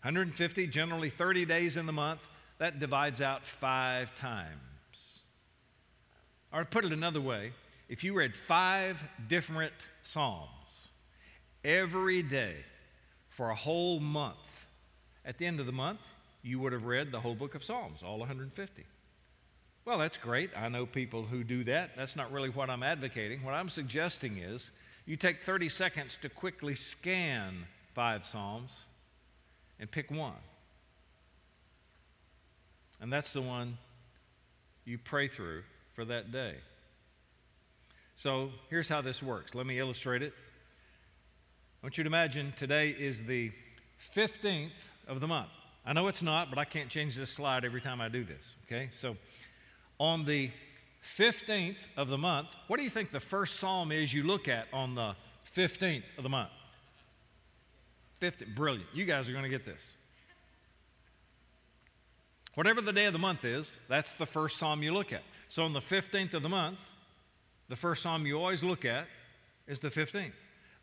B: 150, generally 30 days in the month. That divides out five times. Or to put it another way, if you read five different Psalms every day for a whole month, at the end of the month, you would have read the whole book of Psalms, all 150. Well, that's great. I know people who do that. That's not really what I'm advocating. What I'm suggesting is you take 30 seconds to quickly scan five Psalms and pick one. And that's the one you pray through for that day. So here's how this works. Let me illustrate it. I want you to imagine today is the 15th of the month. I know it's not, but I can't change this slide every time I do this. Okay? So on the 15th of the month, what do you think the first psalm is you look at on the 15th of the month? 50, brilliant. You guys are going to get this. Whatever the day of the month is, that's the first psalm you look at. So on the 15th of the month, the first psalm you always look at is the 15th.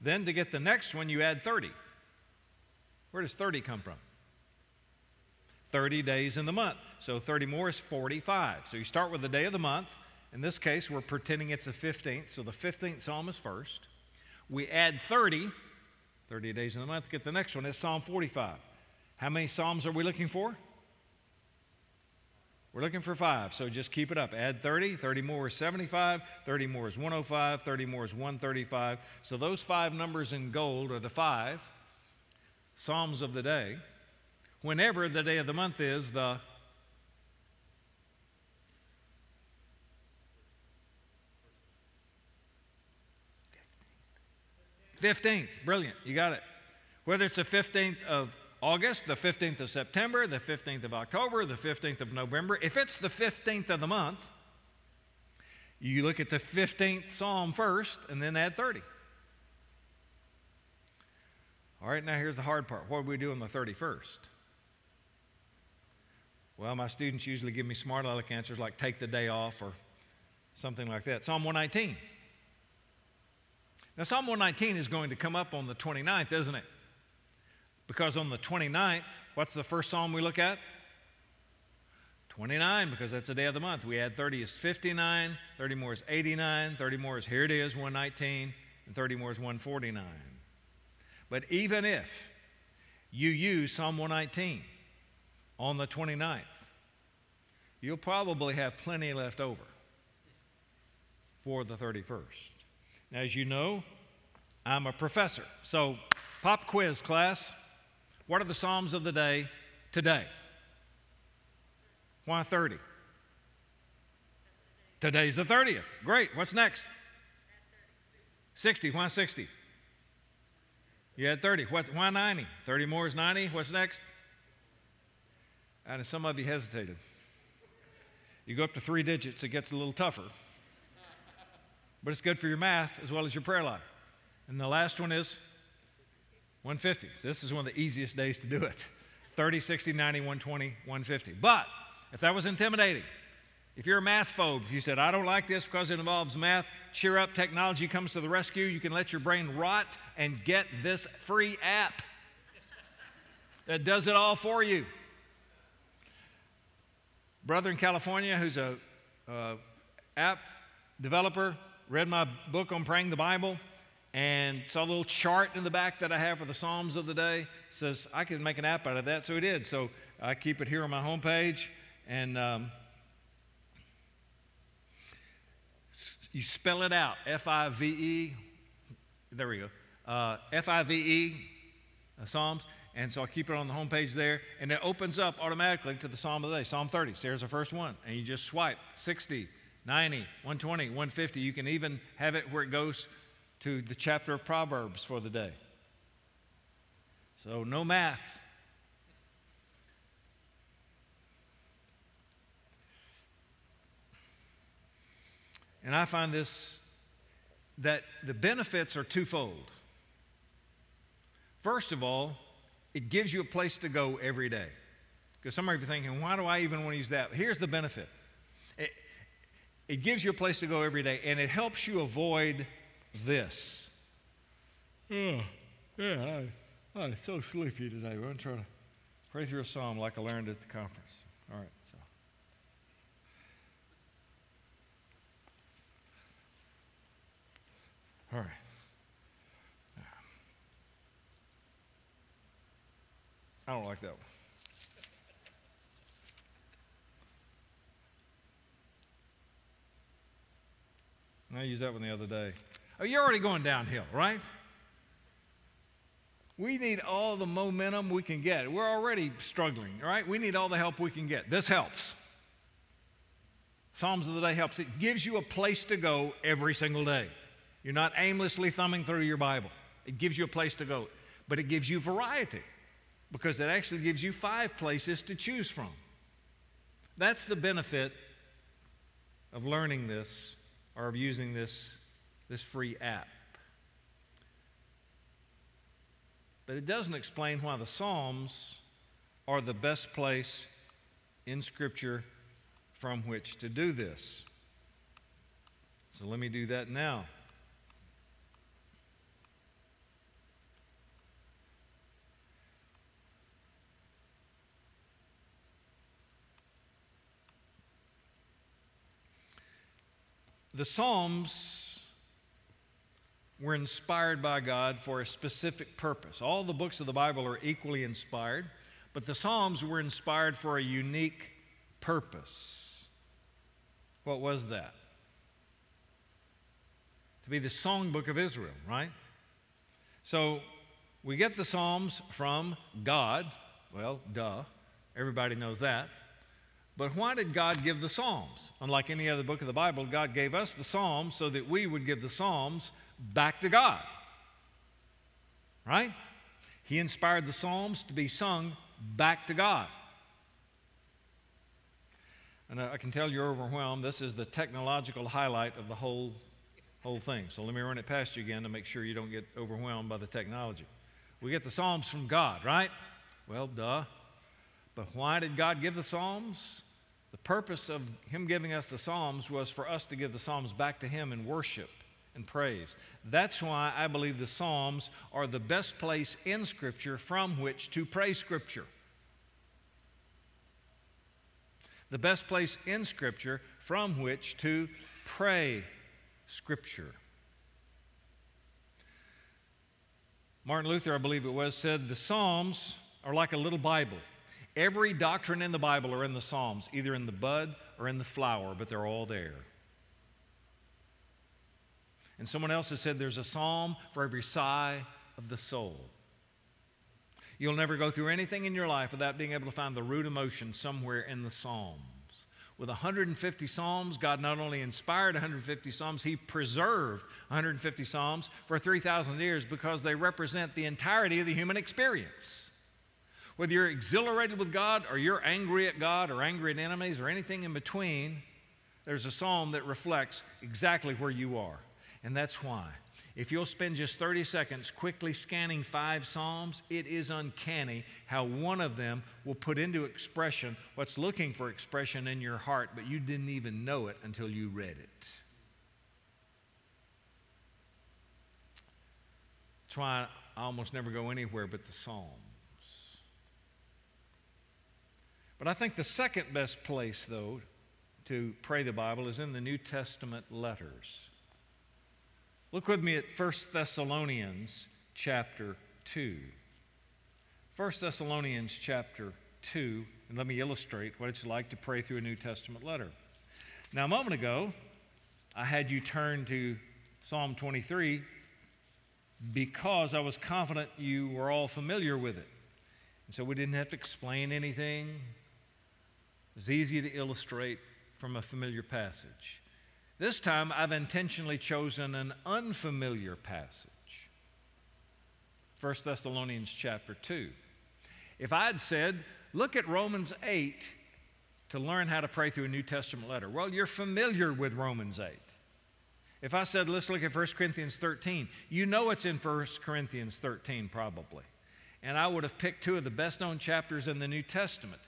B: Then to get the next one, you add 30. Where does 30 come from? 30 days in the month. So 30 more is 45. So you start with the day of the month. In this case, we're pretending it's the 15th. So the 15th psalm is first. We add 30, 30 days in the month, get the next one. It's Psalm 45. How many psalms are we looking for? We're looking for five, so just keep it up. Add 30, 30 more is 75, 30 more is 105, 30 more is 135. So those five numbers in gold are the five Psalms of the day whenever the day of the month is, the Fifteenth, brilliant, you got it. Whether it's the fifteenth of August, the fifteenth of September, the fifteenth of October, the fifteenth of November, if it's the fifteenth of the month, you look at the fifteenth Psalm first, and then add thirty. All right, now here's the hard part. What do we do on the thirty-first? Well, my students usually give me smart aleck answers like take the day off or something like that. Psalm 119. Now, Psalm 119 is going to come up on the 29th, isn't it? Because on the 29th, what's the first psalm we look at? 29, because that's the day of the month. We add 30 is 59, 30 more is 89, 30 more is here it is, 119, and 30 more is 149. But even if you use Psalm 119 on the 29th, you'll probably have plenty left over for the 31st. As you know, I'm a professor. So, pop quiz, class. What are the Psalms of the day today? Why 30? Today's the 30th. Great. What's next? 60. Why 60? You had 30. What, why 90? 30 more is 90. What's next? And some of you hesitated. You go up to three digits, it gets a little tougher. But it's good for your math as well as your prayer life. And the last one is 150. This is one of the easiest days to do it 30, 60, 90, 120, 150. But if that was intimidating, if you're a math phobe, if you said, I don't like this because it involves math, cheer up, technology comes to the rescue. You can let your brain rot and get this free app that does it all for you. Brother in California, who's a app developer, read my book on praying the Bible and saw a little chart in the back that I have for the Psalms of the day. Says I could make an app out of that, so he did. So I keep it here on my homepage, and um, you spell it out F I V E. There we go. Uh, F I V E, uh, Psalms. And so I keep it on the homepage there, and it opens up automatically to the Psalm of the day, Psalm 30. So there's the first one. And you just swipe 60, 90, 120, 150. You can even have it where it goes to the chapter of Proverbs for the day. So no math. And I find this that the benefits are twofold. First of all, it gives you a place to go every day. Because some of you are thinking, why do I even want to use that? Here's the benefit it, it gives you a place to go every day, and it helps you avoid this. Oh, yeah, I, I'm so sleepy today. We're going to try to pray through a psalm like I learned at the conference. All right. So. All right. I don't like that one. I used that one the other day. Oh, you're already going downhill, right? We need all the momentum we can get. We're already struggling, right? We need all the help we can get. This helps. Psalms of the Day helps. It gives you a place to go every single day. You're not aimlessly thumbing through your Bible. It gives you a place to go, but it gives you variety because it actually gives you five places to choose from. That's the benefit of learning this or of using this, this free app. But it doesn't explain why the Psalms are the best place in Scripture from which to do this. So let me do that now. The Psalms were inspired by God for a specific purpose. All the books of the Bible are equally inspired, but the Psalms were inspired for a unique purpose. What was that? To be the songbook of Israel, right? So we get the Psalms from God. Well, duh. Everybody knows that. But why did God give the Psalms? Unlike any other book of the Bible, God gave us the Psalms so that we would give the Psalms back to God. Right? He inspired the Psalms to be sung back to God. And uh, I can tell you're overwhelmed. This is the technological highlight of the whole, whole thing. So let me run it past you again to make sure you don't get overwhelmed by the technology. We get the Psalms from God, right? Well, duh. But why did God give the Psalms? The purpose of Him giving us the Psalms was for us to give the Psalms back to Him in worship and praise. That's why I believe the Psalms are the best place in Scripture from which to pray Scripture. The best place in Scripture from which to pray Scripture. Martin Luther, I believe it was, said the Psalms are like a little Bible. Every doctrine in the Bible or in the Psalms, either in the bud or in the flower, but they're all there. And someone else has said there's a psalm for every sigh of the soul. You'll never go through anything in your life without being able to find the root emotion somewhere in the Psalms. With 150 Psalms, God not only inspired 150 Psalms, He preserved 150 Psalms for 3,000 years because they represent the entirety of the human experience. Whether you're exhilarated with God or you're angry at God or angry at enemies or anything in between, there's a psalm that reflects exactly where you are. And that's why. If you'll spend just 30 seconds quickly scanning five Psalms, it is uncanny how one of them will put into expression what's looking for expression in your heart, but you didn't even know it until you read it. That's why I almost never go anywhere but the Psalms. But I think the second best place, though, to pray the Bible is in the New Testament letters. Look with me at 1 Thessalonians chapter 2. 1 Thessalonians chapter 2, and let me illustrate what it's like to pray through a New Testament letter. Now, a moment ago, I had you turn to Psalm 23 because I was confident you were all familiar with it. And so we didn't have to explain anything. Was easy to illustrate from a familiar passage. This time I've intentionally chosen an unfamiliar passage. 1 Thessalonians chapter 2. If I had said, look at Romans 8 to learn how to pray through a New Testament letter, well, you're familiar with Romans 8. If I said, let's look at 1 Corinthians 13, you know it's in 1 Corinthians 13 probably. And I would have picked two of the best known chapters in the New Testament.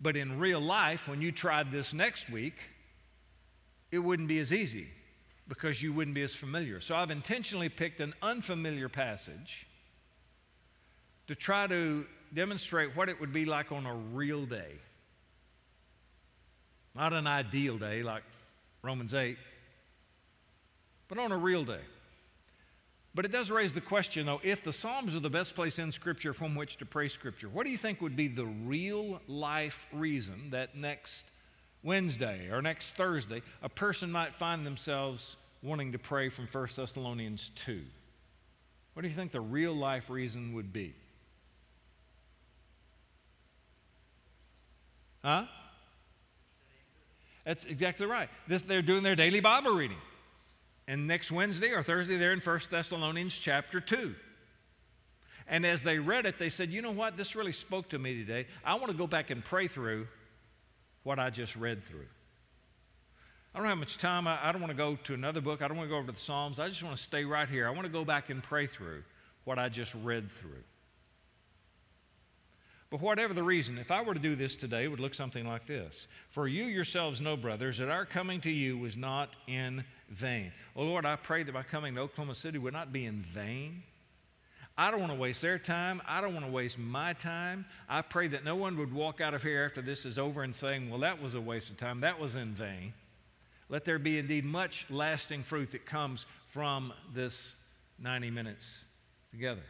B: But in real life, when you tried this next week, it wouldn't be as easy because you wouldn't be as familiar. So I've intentionally picked an unfamiliar passage to try to demonstrate what it would be like on a real day. Not an ideal day like Romans 8, but on a real day. But it does raise the question, though, if the Psalms are the best place in Scripture from which to pray Scripture, what do you think would be the real life reason that next Wednesday or next Thursday, a person might find themselves wanting to pray from 1 Thessalonians 2. What do you think the real life reason would be? Huh? That's exactly right. This, they're doing their daily Bible reading. And next Wednesday or Thursday, they're in 1 Thessalonians chapter 2. And as they read it, they said, You know what? This really spoke to me today. I want to go back and pray through what I just read through. I don't have much time. I, I don't want to go to another book. I don't want to go over to the Psalms. I just want to stay right here. I want to go back and pray through what I just read through. But whatever the reason, if I were to do this today, it would look something like this. For you yourselves know, brothers, that our coming to you was not in vain. Oh Lord, I pray that my coming to Oklahoma City would not be in vain. I don't want to waste their time. I don't want to waste my time. I pray that no one would walk out of here after this is over and saying, Well, that was a waste of time. That was in vain. Let there be indeed much lasting fruit that comes from this 90 minutes together.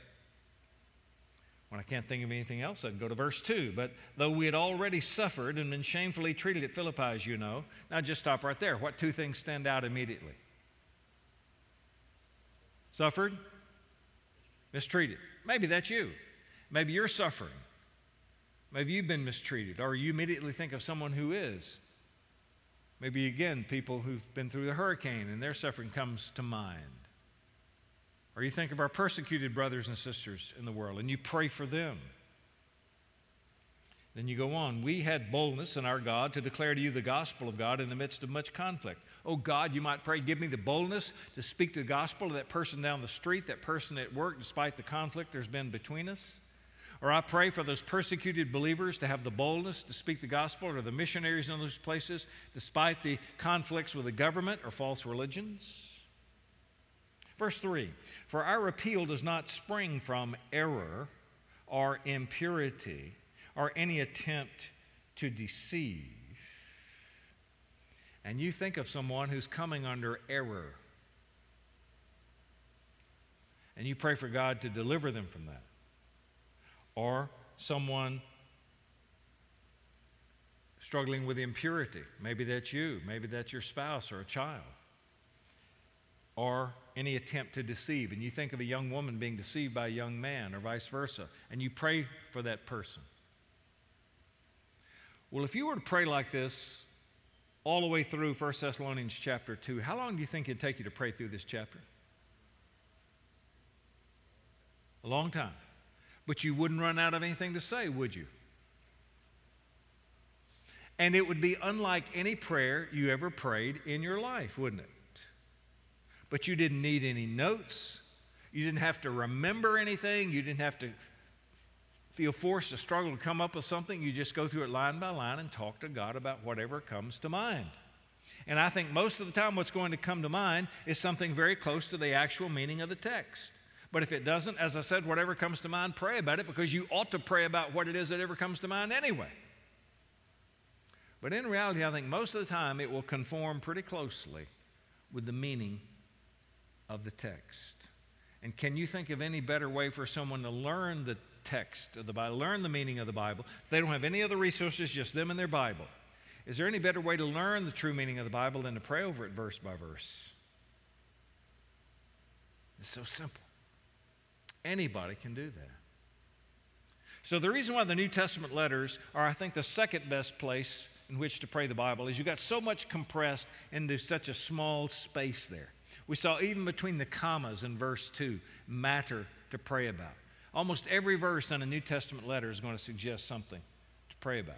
B: When I can't think of anything else, I'd go to verse 2. But though we had already suffered and been shamefully treated at Philippi, as you know, now just stop right there. What two things stand out immediately? Suffered mistreated. Maybe that's you. Maybe you're suffering. Maybe you've been mistreated, or you immediately think of someone who is. Maybe again, people who've been through the hurricane and their suffering comes to mind. Or you think of our persecuted brothers and sisters in the world and you pray for them. Then you go on. We had boldness in our God to declare to you the gospel of God in the midst of much conflict. Oh God, you might pray, give me the boldness to speak the gospel to that person down the street, that person at work, despite the conflict there's been between us. Or I pray for those persecuted believers to have the boldness to speak the gospel, or the missionaries in those places, despite the conflicts with the government or false religions. Verse 3 For our appeal does not spring from error or impurity or any attempt to deceive. And you think of someone who's coming under error. And you pray for God to deliver them from that. Or someone struggling with impurity. Maybe that's you, maybe that's your spouse or a child. or any attempt to deceive. And you think of a young woman being deceived by a young man or vice versa, and you pray for that person. Well, if you were to pray like this all the way through 1 Thessalonians chapter 2, how long do you think it'd take you to pray through this chapter? A long time. But you wouldn't run out of anything to say, would you? And it would be unlike any prayer you ever prayed in your life, wouldn't it? But you didn't need any notes. You didn't have to remember anything. You didn't have to feel forced to struggle to come up with something. You just go through it line by line and talk to God about whatever comes to mind. And I think most of the time, what's going to come to mind is something very close to the actual meaning of the text. But if it doesn't, as I said, whatever comes to mind, pray about it because you ought to pray about what it is that ever comes to mind anyway. But in reality, I think most of the time it will conform pretty closely with the meaning of the text. And can you think of any better way for someone to learn the text of the Bible, learn the meaning of the Bible? They don't have any other resources, just them and their Bible. Is there any better way to learn the true meaning of the Bible than to pray over it verse by verse? It's so simple. Anybody can do that. So, the reason why the New Testament letters are, I think, the second best place in which to pray the Bible is you got so much compressed into such a small space there. We saw even between the commas in verse 2 matter to pray about. Almost every verse in a New Testament letter is going to suggest something to pray about.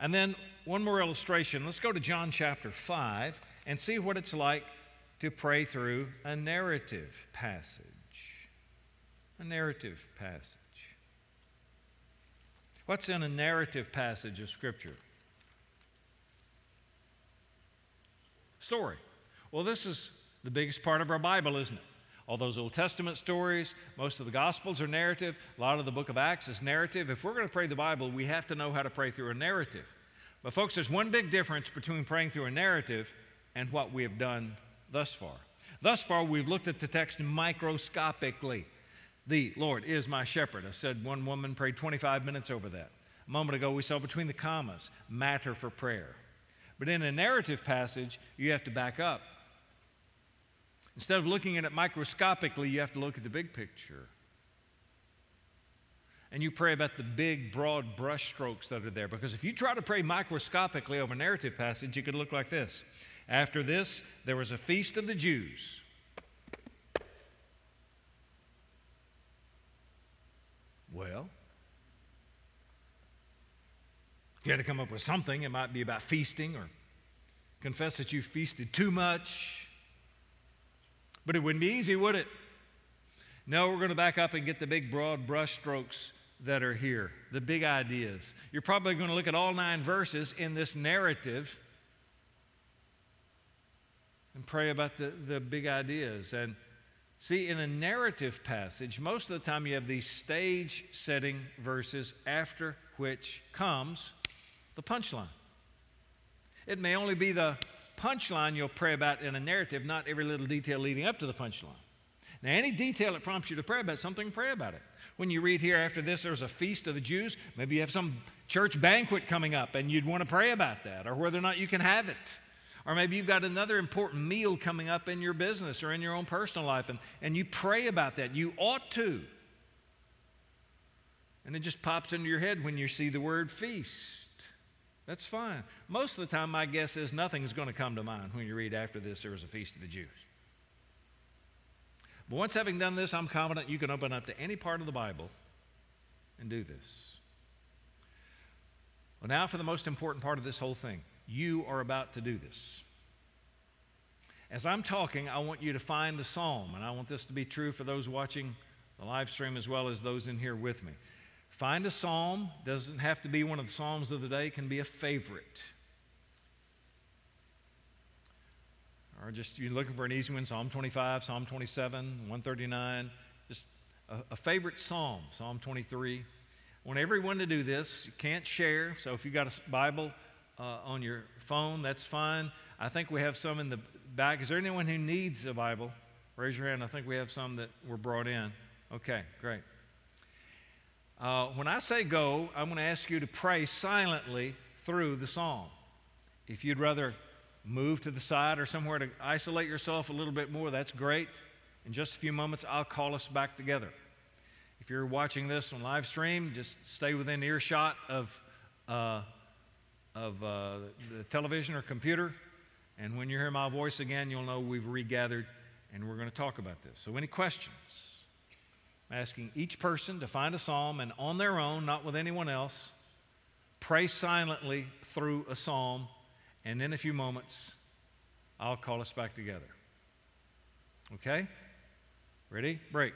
B: And then one more illustration. Let's go to John chapter 5 and see what it's like to pray through a narrative passage. A narrative passage. What's in a narrative passage of Scripture? story. Well, this is the biggest part of our Bible, isn't it? All those Old Testament stories, most of the Gospels are narrative, a lot of the book of Acts is narrative. If we're going to pray the Bible, we have to know how to pray through a narrative. But, folks, there's one big difference between praying through a narrative and what we have done thus far. Thus far, we've looked at the text microscopically. The Lord is my shepherd. I said one woman prayed 25 minutes over that. A moment ago, we saw between the commas matter for prayer. But in a narrative passage, you have to back up. Instead of looking at it microscopically, you have to look at the big picture. And you pray about the big, broad brushstrokes that are there. Because if you try to pray microscopically over a narrative passage, it could look like this After this, there was a feast of the Jews. Well, If you had to come up with something, it might be about feasting or confess that you feasted too much. But it wouldn't be easy, would it? No, we're going to back up and get the big, broad brushstrokes that are here, the big ideas. You're probably going to look at all nine verses in this narrative and pray about the, the big ideas. And see, in a narrative passage, most of the time you have these stage setting verses after which comes the punchline. It may only be the punchline you'll pray about in a narrative, not every little detail leading up to the punchline. Now, any detail that prompts you to pray about something, pray about it. When you read here after this, there's a feast of the Jews, maybe you have some church banquet coming up and you'd want to pray about that, or whether or not you can have it. Or maybe you've got another important meal coming up in your business or in your own personal life, and, and you pray about that. You ought to. And it just pops into your head when you see the word feast. That's fine. Most of the time, my guess is nothing is going to come to mind when you read after this there was a feast of the Jews. But once having done this, I'm confident you can open up to any part of the Bible and do this. Well, now for the most important part of this whole thing. You are about to do this. As I'm talking, I want you to find the psalm, and I want this to be true for those watching the live stream as well as those in here with me. Find a psalm, doesn't have to be one of the psalms of the day, can be a favorite. Or just you're looking for an easy one, Psalm 25, Psalm 27, 139, just a, a favorite psalm, Psalm 23. I want everyone to do this. You can't share, so if you've got a Bible uh, on your phone, that's fine. I think we have some in the back. Is there anyone who needs a Bible? Raise your hand. I think we have some that were brought in. Okay, great. Uh, when I say go, I'm going to ask you to pray silently through the psalm. If you'd rather move to the side or somewhere to isolate yourself a little bit more, that's great. In just a few moments, I'll call us back together. If you're watching this on live stream, just stay within earshot of, uh, of uh, the television or computer. And when you hear my voice again, you'll know we've regathered and we're going to talk about this. So, any questions? I'm asking each person to find a psalm and on their own, not with anyone else, pray silently through a psalm, and in a few moments, I'll call us back together. Okay? Ready? Break.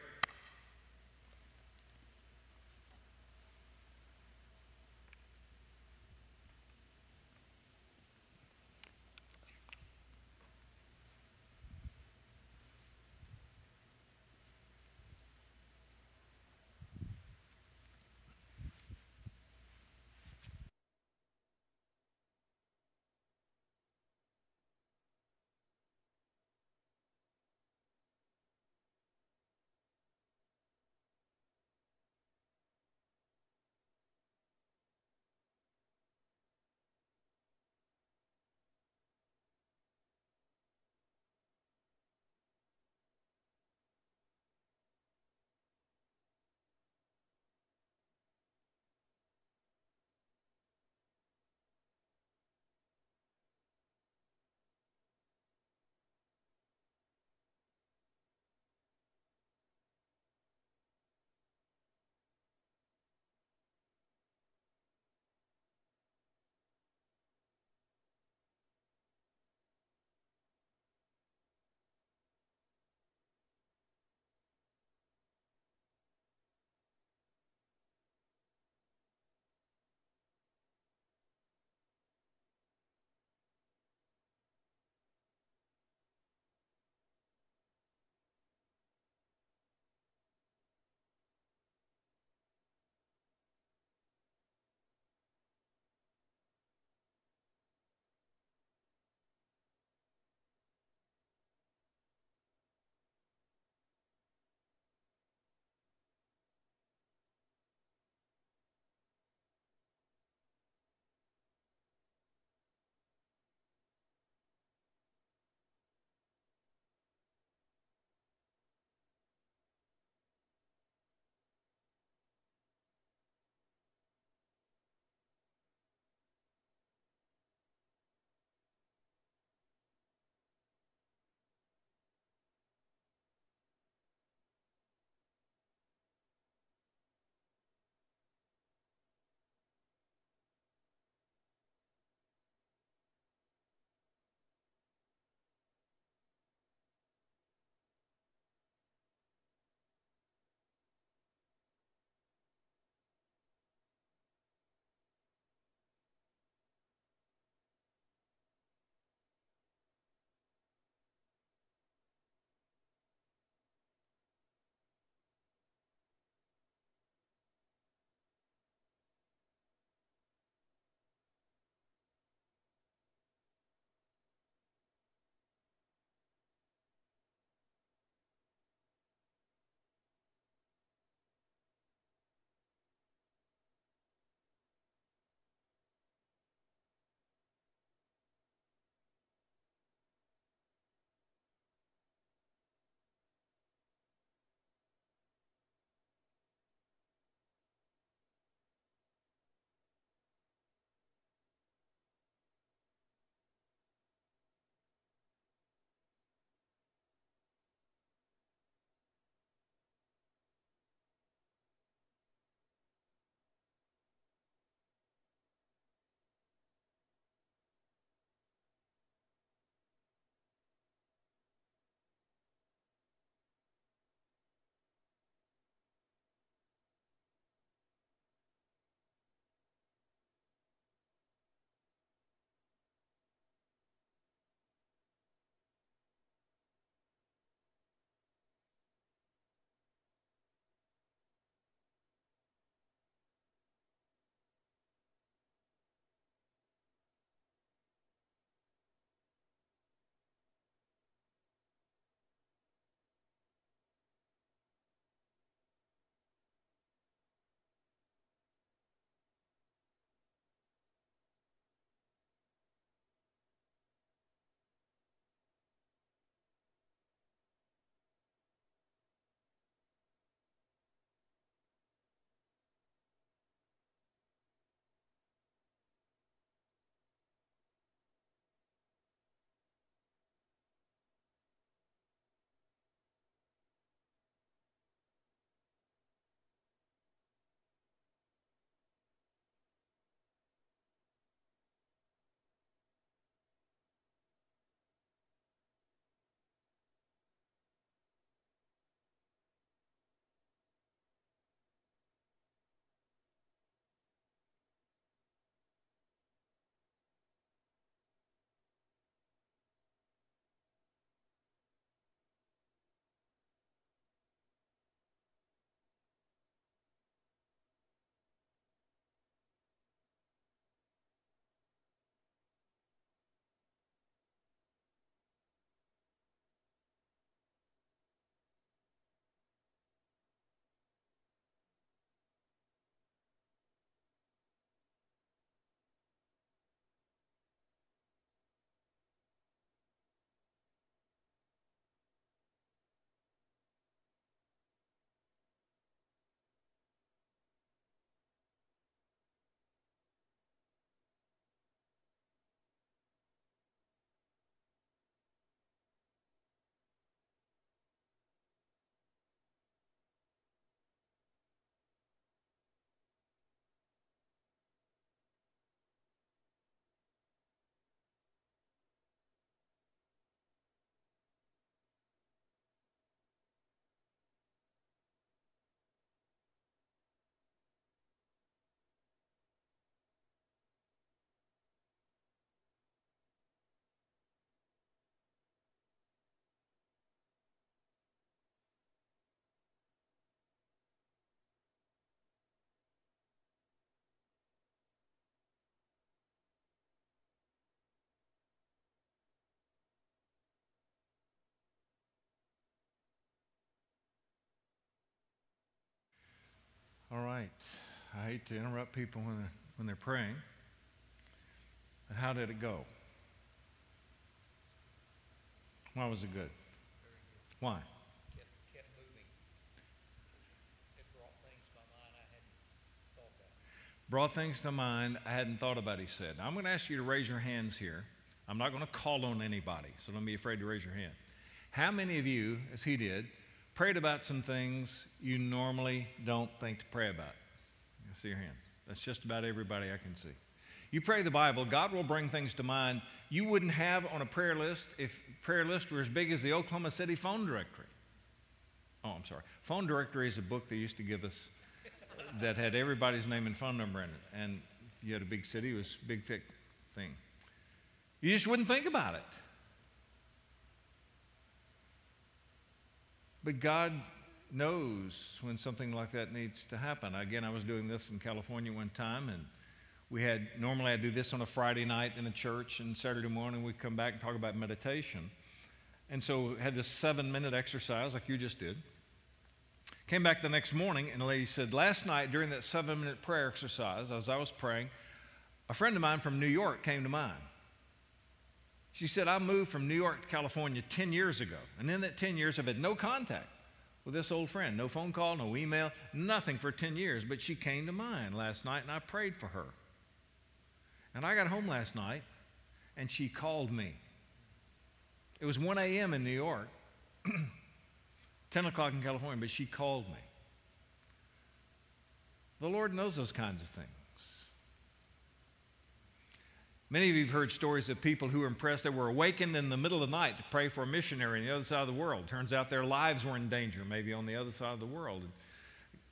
B: Right. I hate to interrupt people when they're, when they're praying. But how did it go? Why was it good? Why? brought things to mind I hadn't thought about, he said. Now, I'm going to ask you to raise your hands here. I'm not going to call on anybody, so don't be afraid to raise your hand. How many of you, as he did, prayed about some things you normally don't think to pray about? I see your hands. That's just about everybody I can see. You pray the Bible, God will bring things to mind you wouldn't have on a prayer list if prayer list were as big as the Oklahoma City phone directory. Oh, I'm sorry. Phone directory is a book they used to give us that had everybody's name and phone number in it. And you had a big city, it was a big, thick thing. You just wouldn't think about it. But God knows when something like that needs to happen. Again, I was doing this in California one time, and we had normally I do this on a Friday night in a church, and Saturday morning we come back and talk about meditation. And so had this seven minute exercise like you just did. Came back the next morning, and the lady said, Last night during that seven minute prayer exercise, as I was praying, a friend of mine from New York came to mind. She said, I moved from New York to California 10 years ago. And in that 10 years, I've had no contact with this old friend. No phone call, no email, nothing for 10 years. But she came to mind last night, and I prayed for her. And I got home last night, and she called me. It was 1 a.m. in New York. 10 o'clock in California, but she called me. The Lord knows those kinds of things. Many of you have heard stories of people who were impressed that were awakened in the middle of the night to pray for a missionary on the other side of the world. Turns out their lives were in danger, maybe on the other side of the world.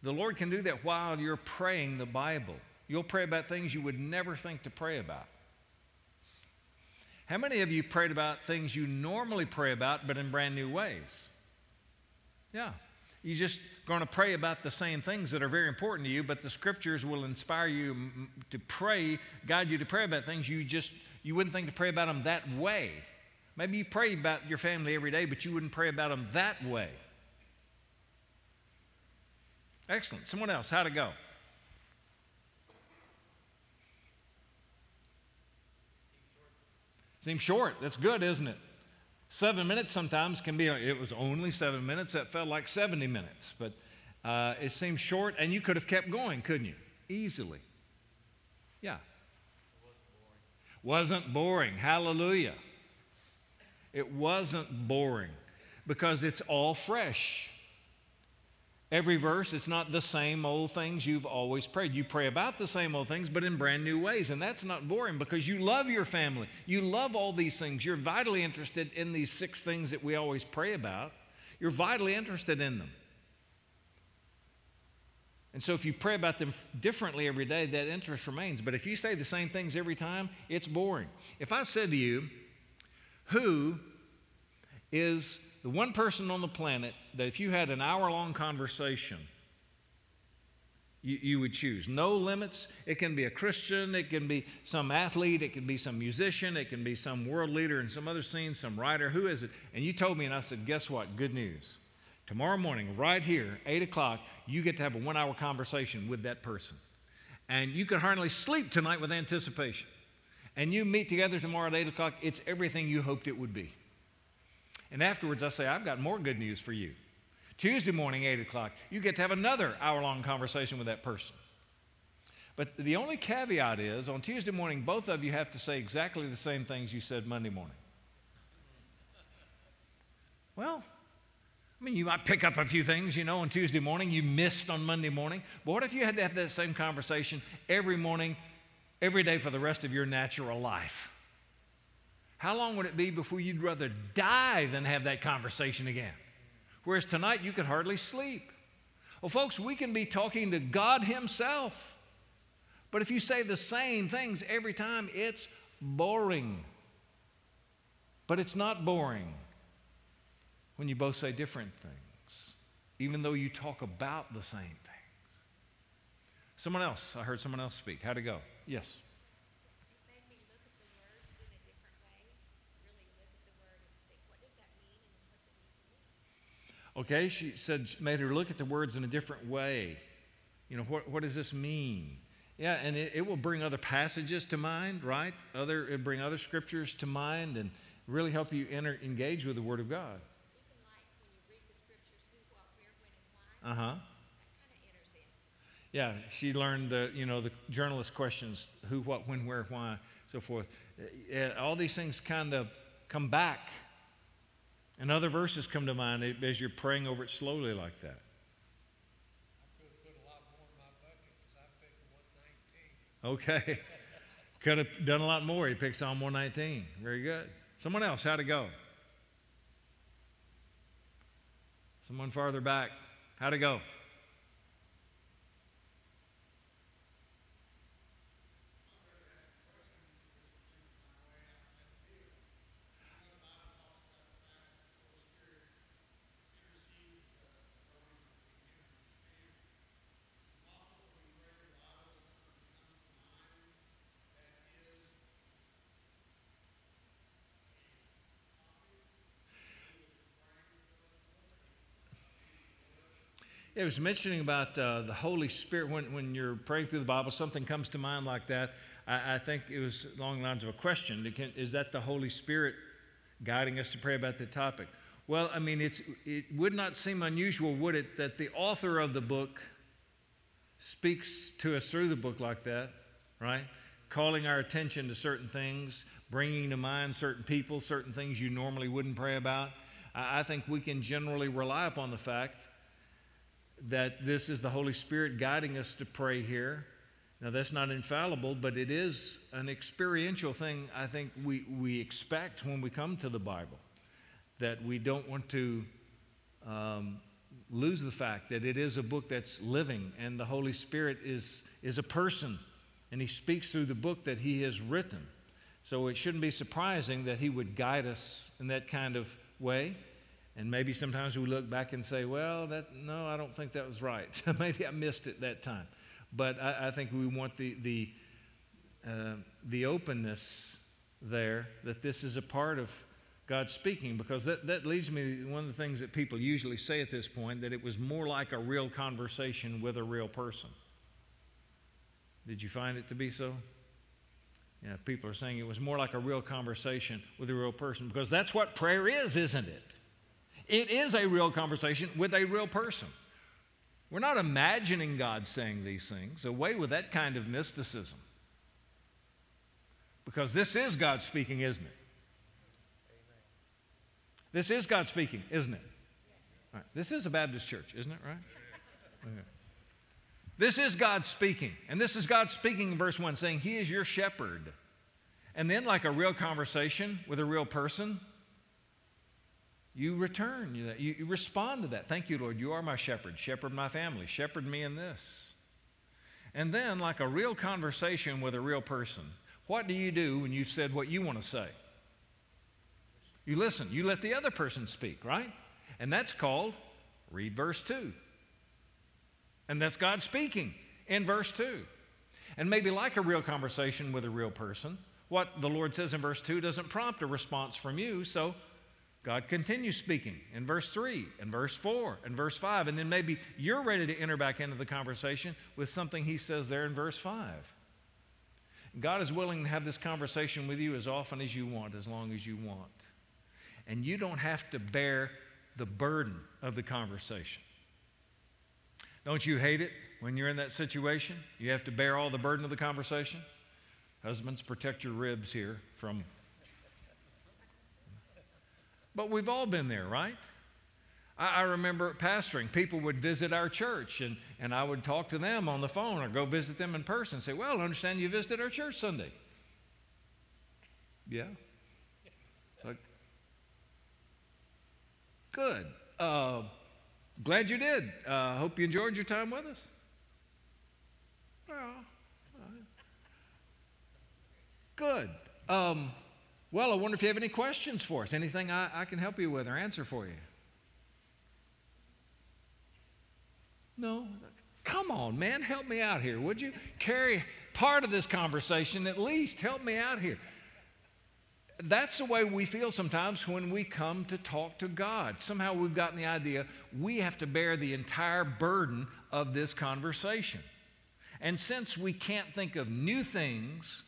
B: The Lord can do that while you're praying the Bible. You'll pray about things you would never think to pray about. How many of you prayed about things you normally pray about, but in brand new ways? Yeah. You're just going to pray about the same things that are very important to you, but the scriptures will inspire you to pray, guide you to pray about things you just you wouldn't think to pray about them that way. Maybe you pray about your family every day, but you wouldn't pray about them that way. Excellent. Someone else, how to go? Seems short. That's good, isn't it? Seven minutes sometimes can be, it was only seven minutes. That felt like 70 minutes. But uh, it seems short, and you could have kept going, couldn't you? Easily. Yeah. Wasn't boring. wasn't boring. Hallelujah. It wasn't boring because it's all fresh. Every verse, it's not the same old things you've always prayed. You pray about the same old things, but in brand new ways. And that's not boring because you love your family. You love all these things. You're vitally interested in these six things that we always pray about. You're vitally interested in them. And so if you pray about them differently every day, that interest remains. But if you say the same things every time, it's boring. If I said to you, Who is the one person on the planet that if you had an hour long conversation, you, you, would choose. No limits. It can be a Christian, it can be some athlete, it can be some musician, it can be some world leader in some other scene, some writer. Who is it? And you told me, and I said, Guess what? Good news. Tomorrow morning, right here, 8 o'clock, you get to have a one hour conversation with that person. And you can hardly sleep tonight with anticipation. And you meet together tomorrow at 8 o'clock, it's everything you hoped it would be. And afterwards, I say, I've got more good news for you. Tuesday morning, 8 o'clock, you get to have another hour long conversation with that person. But the only caveat is on Tuesday morning, both of you have to say exactly the same things you said Monday morning. Well, I mean, you might pick up a few things, you know, on Tuesday morning you missed on Monday morning. But what if you had to have that same conversation every morning, every day for the rest of your natural life? How long would it be before you'd rather die than have that conversation again? Whereas tonight you could hardly sleep. Well, folks, we can be talking to God Himself. But if you say the same things every time, it's boring. But it's not boring when you both say different things, even though you talk about the same things. Someone else, I heard someone else speak. How'd it go? Yes. Okay, she said, made her look at the words in a different way. You know, what, what does this mean? Yeah, and it, it will bring other passages to mind, right? Other, it bring other scriptures to mind and really help you enter, engage with the Word of God. Uh huh. Yeah, she learned the you know the journalist questions: who, what, when, where, why, so forth. Uh, all these things kind of come back, and other verses come to mind as you're praying over it slowly like that. Okay. Could have done a lot more. He picked Psalm 119. Very good. Someone else, how'd it go? Someone farther back, how'd it go? It was mentioning about uh, the Holy Spirit when, when you're praying through the Bible, something comes to mind like that. I, I think it was along the lines of a question Is that the Holy Spirit guiding us to pray about the topic? Well, I mean, it's, it would not seem unusual, would it, that the author of the book speaks to us through the book like that, right? Calling our attention to certain things, bringing to mind certain people, certain things you normally wouldn't pray about. I, I think we can generally rely upon the fact that this is the Holy Spirit guiding us to pray here. Now, that's not infallible, but it is an experiential thing I think we, we expect when we come to the Bible. That we don't want to um, lose the fact that it is a book that's living and the Holy Spirit is, is a person and He speaks through the book that He has written. So it shouldn't be surprising that He would guide us in that kind of way. And maybe sometimes we look back and say, well, that, no, I don't think that was right. maybe I missed it that time. But I, I think we want the, the, uh, the openness there that this is a part of God speaking because that, that leads me to one of the things that people usually say at this point that it was more like a real conversation with a real person. Did you find it to be so? Yeah, people are saying it was more like a real conversation with a real person because that's what prayer is, isn't it? It is a real conversation with a real person. We're not imagining God saying these things. Away with that kind of mysticism. Because this is God speaking, isn't it? This is God speaking, isn't it? Right. This is a Baptist church, isn't it, right? Okay. This is God speaking. And this is God speaking in verse 1, saying, He is your shepherd. And then, like a real conversation with a real person, you return you, you respond to that. Thank you lord. You are my shepherd. Shepherd my family. Shepherd me in this. And then like a real conversation with a real person what do you do when you've said what you want to say? You listen. You let the other person speak right? And that's called read verse 2 and that's god speaking in verse 2 and maybe like a real conversation with a real person what the lord says in verse 2 doesn't prompt a response from you so God continues speaking in verse 3 and verse 4 and verse 5, and then maybe you're ready to enter back into the conversation with something He says there in verse 5. God is willing to have this conversation with you as often as you want, as long as you want. And you don't have to bear the burden of the conversation. Don't you hate it when you're in that situation? You have to bear all the burden of the conversation? Husbands, protect your ribs here from but we've all been there, right? I, I remember pastoring. People would visit our church, and, and I would talk to them on the phone or go visit them in person and say, Well, I understand you visited our church Sunday. Yeah. Like, good. Uh, glad you did. Uh, hope you enjoyed your time with us. Well, good. Um, well, I wonder if you have any questions for us, anything I, I can help you with or answer for you. No? Come on, man, help me out here, would you? Carry part of this conversation at least. Help me out here. That's the way we feel sometimes when we come to talk to God. Somehow we've gotten the idea we have to bear the entire burden of this conversation. And since we can't think of new things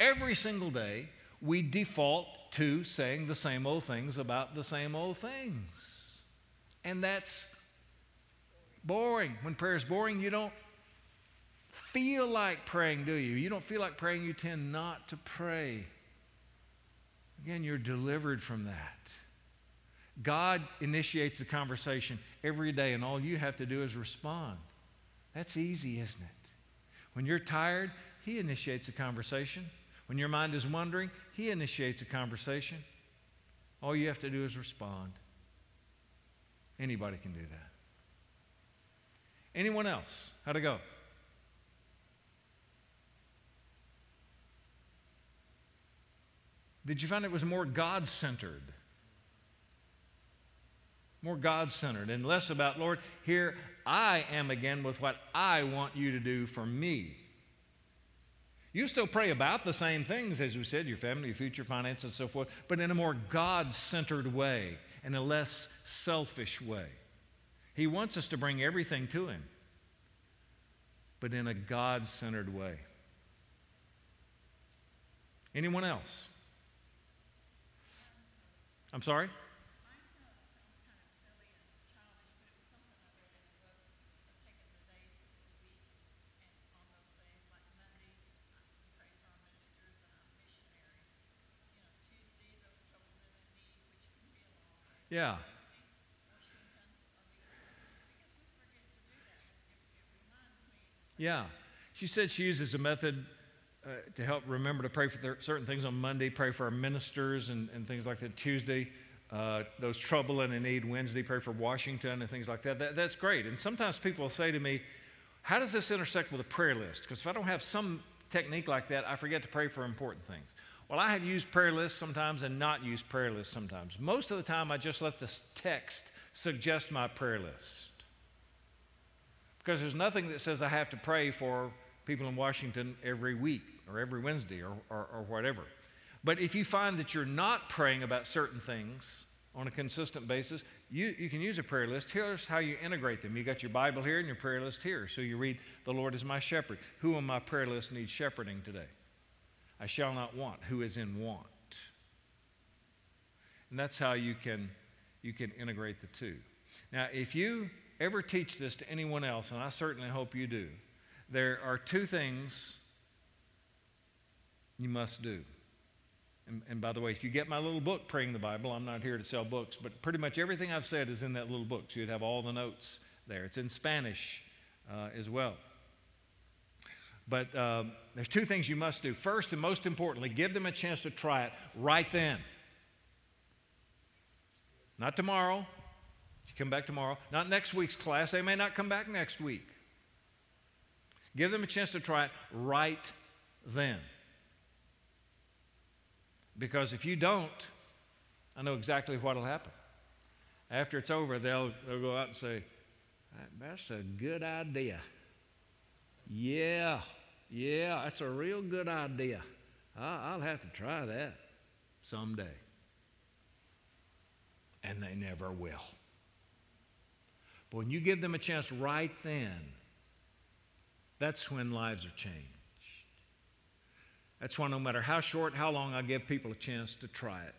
B: every single day, we default to saying the same old things about the same old things. And that's boring. When prayer is boring, you don't feel like praying, do you? You don't feel like praying, you tend not to pray. Again, you're delivered from that. God initiates the conversation every day, and all you have to do is respond. That's easy, isn't it? When you're tired, He initiates a conversation. When your mind is wandering, He initiates a conversation. All you have to do is respond. Anybody can do that. Anyone else? How'd it go? Did you find it was more God centered? More God centered and less about, Lord, here I am again with what I want you to do for me. You still pray about the same things, as we said, your family, your future, finances, and so forth, but in a more God centered way, in a less selfish way. He wants us to bring everything to Him, but in a God centered way. Anyone else? I'm sorry? Yeah. Yeah. She said she uses a method uh, to help remember to pray for certain things on Monday, pray for our ministers and, and things like that. Tuesday, uh, those trouble and in need. Wednesday, pray for Washington and things like that. that. That's great. And sometimes people will say to me, How does this intersect with a prayer list? Because if I don't have some technique like that, I forget to pray for important things. Well, I have used prayer lists sometimes and not used prayer lists sometimes. Most of the time, I just let the text suggest my prayer list. Because there's nothing that says I have to pray for people in Washington every week or every Wednesday or, or, or whatever. But if you find that you're not praying about certain things on a consistent basis, you, you can use a prayer list. Here's how you integrate them. You got your Bible here and your prayer list here. So you read, The Lord is my shepherd. Who on my prayer list needs shepherding today? I shall not want, who is in want. And that's how you can, you can integrate the two. Now, if you ever teach this to anyone else, and I certainly hope you do, there are two things you must do. And, and, by the way, if you get my little book, Praying the Bible, I'm not here to sell books, but pretty much everything I've said is in that little book. So you'd have all the notes there. It's in Spanish uh, as well. But uh, there's two things you must do. First, and most importantly, give them a chance to try it right then. Not tomorrow. You come back tomorrow. Not next week's class. They may not come back next week. Give them a chance to try it right then. Because if you don't, I know exactly what will happen. After it's over, they'll, they'll go out and say, That's a good idea. Yeah, yeah, that's a real good idea. I'll have to try that someday. And they never will. But when you give them a chance right then, that's when lives are changed. That's why no matter how short, how long, I give people a chance to try it.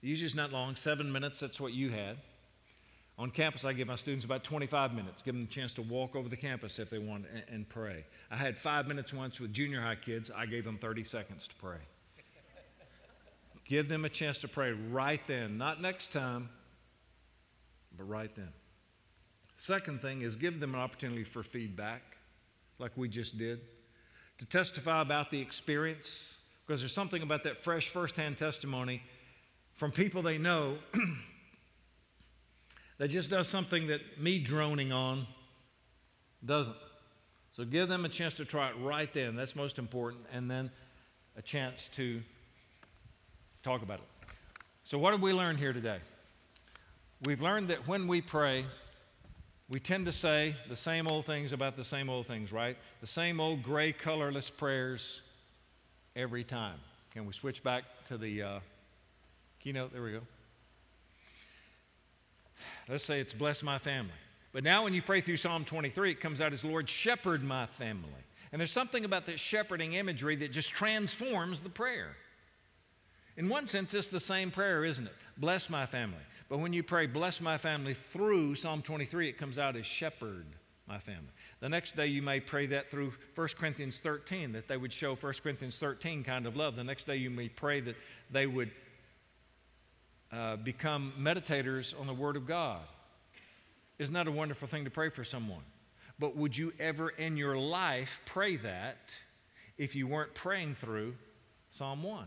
B: Usually it's not long, seven minutes, that's what you had. On campus, I give my students about 25 minutes, give them a chance to walk over the campus if they want and, and pray. I had five minutes once with junior high kids, I gave them 30 seconds to pray. give them a chance to pray right then, not next time, but right then. Second thing is give them an opportunity for feedback, like we just did, to testify about the experience, because there's something about that fresh firsthand testimony from people they know that just does something that me droning on doesn't. So give them a chance to try it right then. That's most important. And then a chance to talk about it. So, what have we learned here today? We've learned that when we pray, we tend to say the same old things about the same old things, right? The same old gray, colorless prayers every time. Can we switch back to the uh, keynote? There we go. Let's say it's bless my family. But now, when you pray through Psalm 23, it comes out as Lord, shepherd my family. And there's something about that shepherding imagery that just transforms the prayer. In one sense, it's the same prayer, isn't it? Bless my family. But when you pray, bless my family through Psalm 23, it comes out as shepherd my family. The next day, you may pray that through 1 Corinthians 13, that they would show 1 Corinthians 13 kind of love. The next day, you may pray that they would uh, become meditators on the Word of God. Isn't that a wonderful thing to pray for someone? But would you ever in your life pray that if you weren't praying through Psalm 1?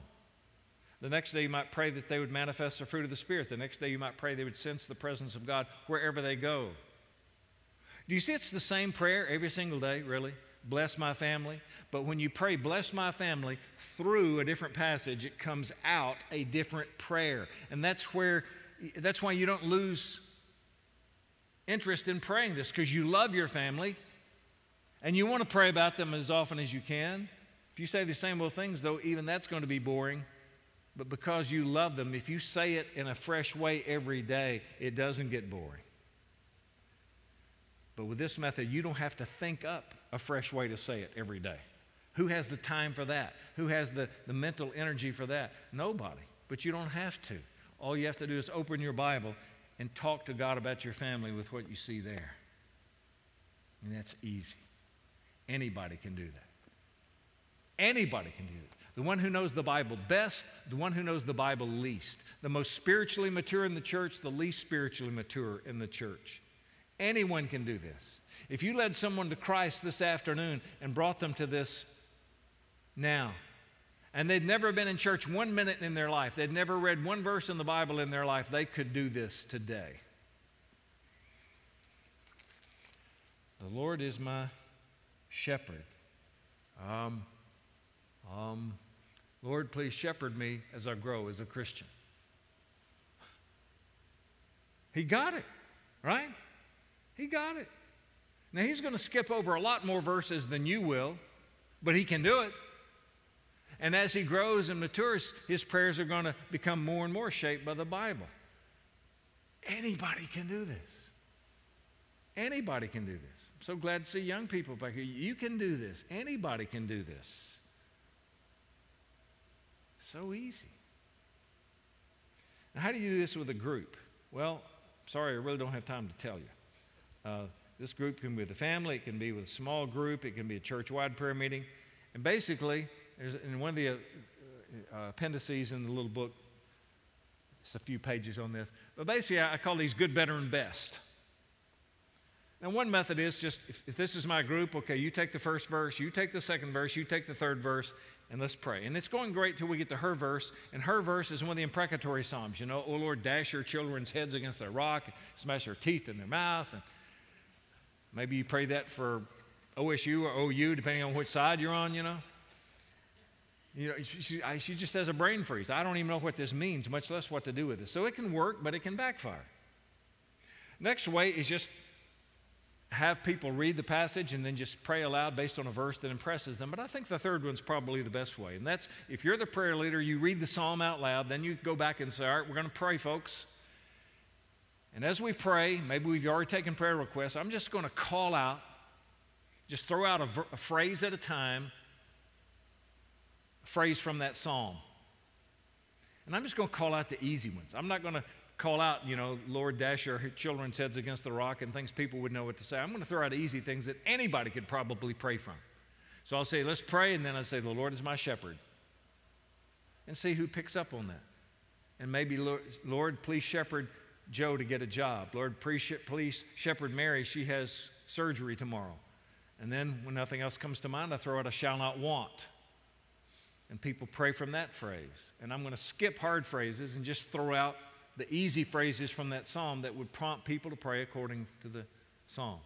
B: The next day, you might pray that they would manifest the fruit of the Spirit. The next day, you might pray they would sense the presence of God wherever they go. Do you see it's the same prayer every single day, really? Bless my family. But when you pray, bless my family, through a different passage, it comes out a different prayer. And that's where, that's why you don't lose interest in praying this, because you love your family and you want to pray about them as often as you can. If you say the same old things, though, even that's going to be boring. But because you love them, if you say it in a fresh way every day, it doesn't get boring. But with this method, you don't have to think up a fresh way to say it every day. Who has the time for that? Who has the, the mental energy for that? Nobody. But you don't have to. All you have to do is open your Bible and talk to God about your family with what you see there. And that's easy. Anybody can do that. Anybody can do that. The one who knows the Bible best, the one who knows the Bible least. The most spiritually mature in the church, the least spiritually mature in the church. Anyone can do this. If you led someone to Christ this afternoon and brought them to this now, and they'd never been in church one minute in their life, they'd never read one verse in the Bible in their life, they could do this today. The Lord is my shepherd. Um, um, Lord, please shepherd me as I grow as a Christian. He got it, right? He got it. Now, he's going to skip over a lot more verses than you will, but he can do it. And as he grows and matures, his prayers are going to become more and more shaped by the Bible. Anybody can do this. Anybody can do this. I'm so glad to see young people back here. You can do this. Anybody can do this. So easy. Now, how do you do this with a group? Well, sorry, I really don't have time to tell you. Uh, this group can be with a family, it can be with a small group, it can be a church wide prayer meeting. And basically, there's in one of the uh, uh, appendices in the little book, it's a few pages on this, but basically, I, call these good, better, and best. Now, one method is just if, if, this is my group, okay, you take the first verse, you take the second verse, you take the third verse, and let's pray. And it's going great till we get to her verse. And her verse is one of the imprecatory psalms. You know, oh Lord, dash your children's heads against their rock, smash their teeth in their mouth. And maybe you pray that for OSU or OU, depending on which side you're on, you know. You know, she, I, she just has a brain freeze. I don't even know what this means, much less what to do with it. So it can work, but it can backfire. Next way is just have people read the passage and then just pray aloud based on a verse that impresses them. But I think the third one's probably the best way. And that's if you're the prayer leader, you read the psalm out loud, then you go back and say, All right, we're going to pray, folks. And as we pray, maybe we've already taken prayer requests, I'm just going to call out, just throw out a, a phrase at a time, a phrase from that psalm. And I'm just going to call out the easy ones. I'm not going to call out, you know, Lord, dash your children's heads against the rock and things people would know what to say. I'm going to throw out easy things that anybody could probably pray from. So I'll say, let's pray, and then I'll say, the Lord is my shepherd. And see who picks up on that. And maybe, Lord please shepherd Joe to get a job. Lord, please shepherd Mary. She has surgery tomorrow. And then when nothing else comes to mind, I throw out a shall not want. And people pray from that phrase. And I'm going to skip hard phrases and just throw out the easy phrases from that psalm that would prompt people to pray according to the psalm.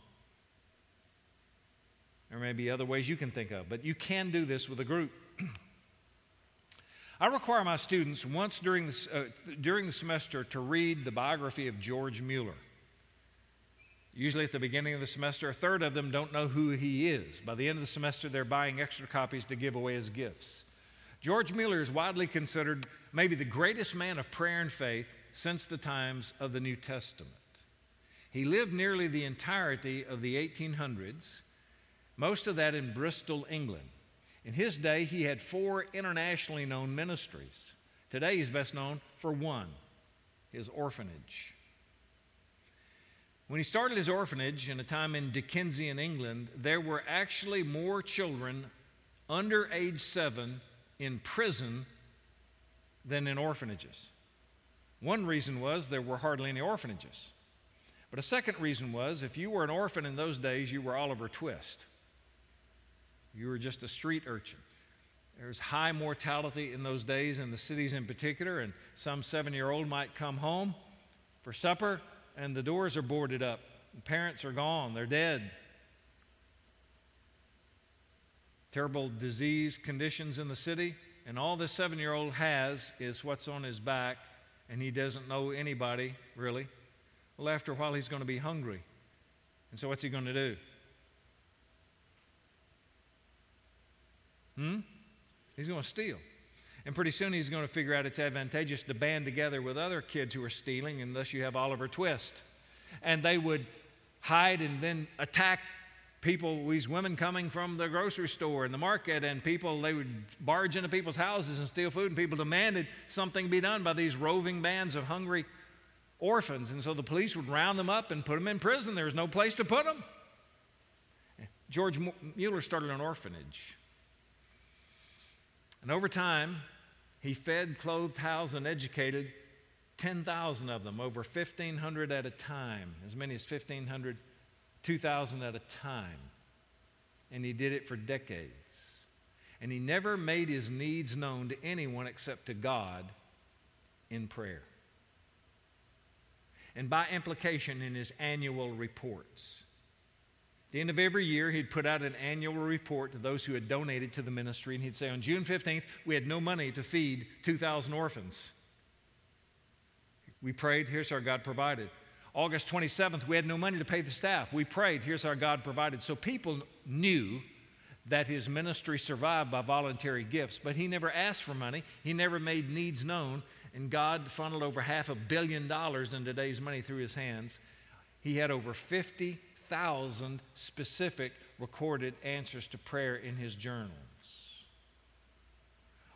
B: There may be other ways you can think of, but you can do this with a group. I require my students once during the, uh, during the semester to read the biography of George Mueller. Usually at the beginning of the semester, a third of them don't know who he is. By the end of the semester, they're buying extra copies to give away as gifts. George Mueller is widely considered maybe the greatest man of prayer and faith since the times of the New Testament. He lived nearly the entirety of the 1800s, most of that in Bristol, England. In his day, he had four internationally known ministries. Today, he's best known for one his orphanage. When he started his orphanage in a time in Dickensian England, there were actually more children under age seven in prison than in orphanages. One reason was there were hardly any orphanages. But a second reason was if you were an orphan in those days, you were Oliver Twist. You were just a street urchin. There was high mortality in those days in the cities in particular, and some seven year old might come home for supper and the doors are boarded up. The parents are gone, they're dead. Terrible disease conditions in the city, and all this seven year old has is what's on his back, and he doesn't know anybody really. Well, after a while, he's going to be hungry. And so, what's he going to do? Hmm? He's going to steal. And pretty soon he's going to figure out it's advantageous to band together with other kids who are stealing, and thus you have Oliver Twist. And they would hide and then attack people, these women coming from the grocery store and the market, and people, they would barge into people's houses and steal food, and people demanded something be done by these roving bands of hungry orphans. And so the police would round them up and put them in prison. There was no place to put them. George Mueller started an orphanage. And over time, he fed, clothed, housed, and educated 10,000 of them, over 1,500 at a time, as many as 1,500, 2,000 at a time. And he did it for decades. And he never made his needs known to anyone except to God in prayer. And by implication, in his annual reports the end of every year, he'd put out an annual report to those who had donated to the ministry, and he'd say, On June 15th, we had no money to feed 2,000 orphans. We prayed, here's our God provided. August 27th, we had no money to pay the staff. We prayed, here's our God provided. So people knew that his ministry survived by voluntary gifts, but he never asked for money. He never made needs known, and God funneled over half a billion dollars in today's money through his hands. He had over 50 thousand specific recorded answers to prayer in his journals.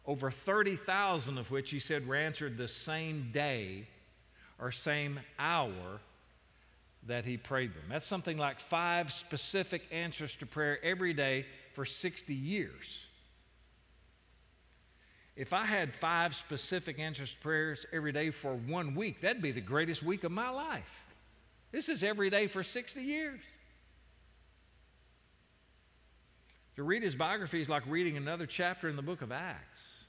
B: Over 30,000 of which he said were answered the same day or same hour that he prayed them. That's something like five specific answers to prayer every day for 60 years. If I had five specific answers to prayers every day for one week, that'd be the greatest week of my life. This is every day for 60 years. To read his biography is like reading another chapter in the book of Acts.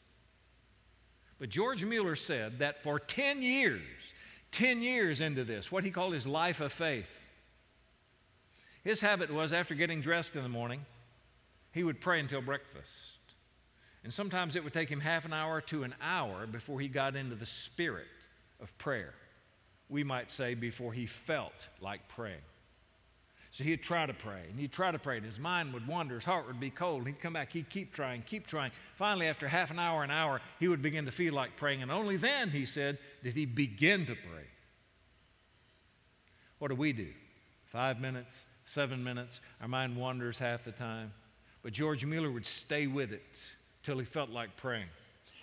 B: But George Mueller said that for 10 years, 10 years into this, what he called his life of faith, his habit was after getting dressed in the morning, he would pray until breakfast. And sometimes it would take him half an hour to an hour before he got into the spirit of prayer we might say, before he felt like praying. So he'd try to pray, and he'd try to pray, and his mind would wander, his heart would be cold. He'd come back, he'd keep trying, keep trying. Finally, after half an hour, an hour, he would begin to feel like praying, and only then, he said, did he begin to pray. What do we do? Five minutes, seven minutes, our mind wanders half the time. But George Mueller would stay with it till he felt like praying.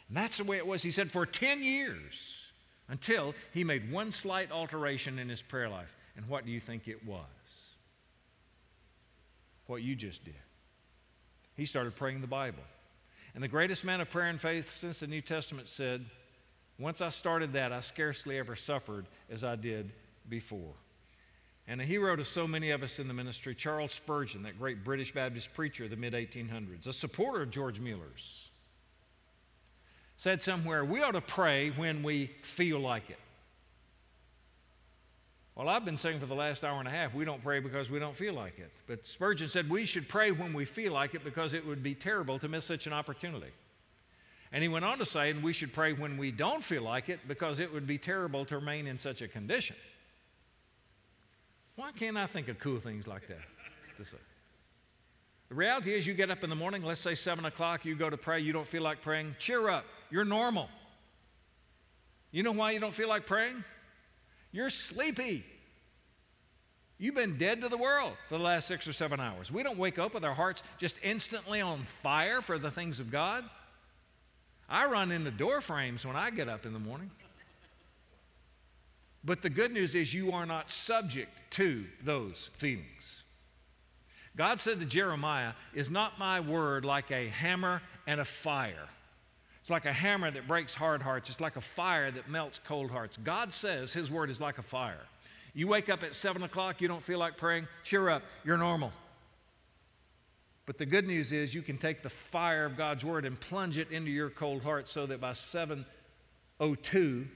B: And that's the way it was. He said, for 10 years until he made one slight alteration in his prayer life. And what do you think it was? What you just did. He started praying the Bible. And the greatest man of prayer and faith since the New Testament said, Once I started that, I scarcely ever suffered as I did before. And a hero to so many of us in the ministry, Charles Spurgeon, that great British Baptist preacher of the mid 1800s, a supporter of George Mueller's said somewhere, we ought to pray when we feel like it. Well, I've been saying for the last hour and a half, we don't pray because we don't feel like it. But Spurgeon said we should pray when we feel like it because it would be terrible to miss such an opportunity. And he went on to say, and we should pray when we don't feel like it because it would be terrible to remain in such a condition. Why can't I think of cool things like that? The reality is, you get up in the morning, let's say 7 o'clock, you go to pray, you don't feel like praying, cheer up. You're normal. You know why you don't feel like praying? You're sleepy. You've been dead to the world for the last six or seven hours. We don't wake up with our hearts just instantly on fire for the things of God. I run into door frames when I get up in the morning. But the good news is you are not subject to those feelings. God said to Jeremiah, Is not my word like a hammer and a fire? It's like a hammer that breaks hard hearts. It's like a fire that melts cold hearts. God says His word is like a fire. You wake up at 7 o'clock, you don't feel like praying, cheer up, you're normal. But the good news is you can take the fire of God's word and plunge it into your cold heart so that by 702,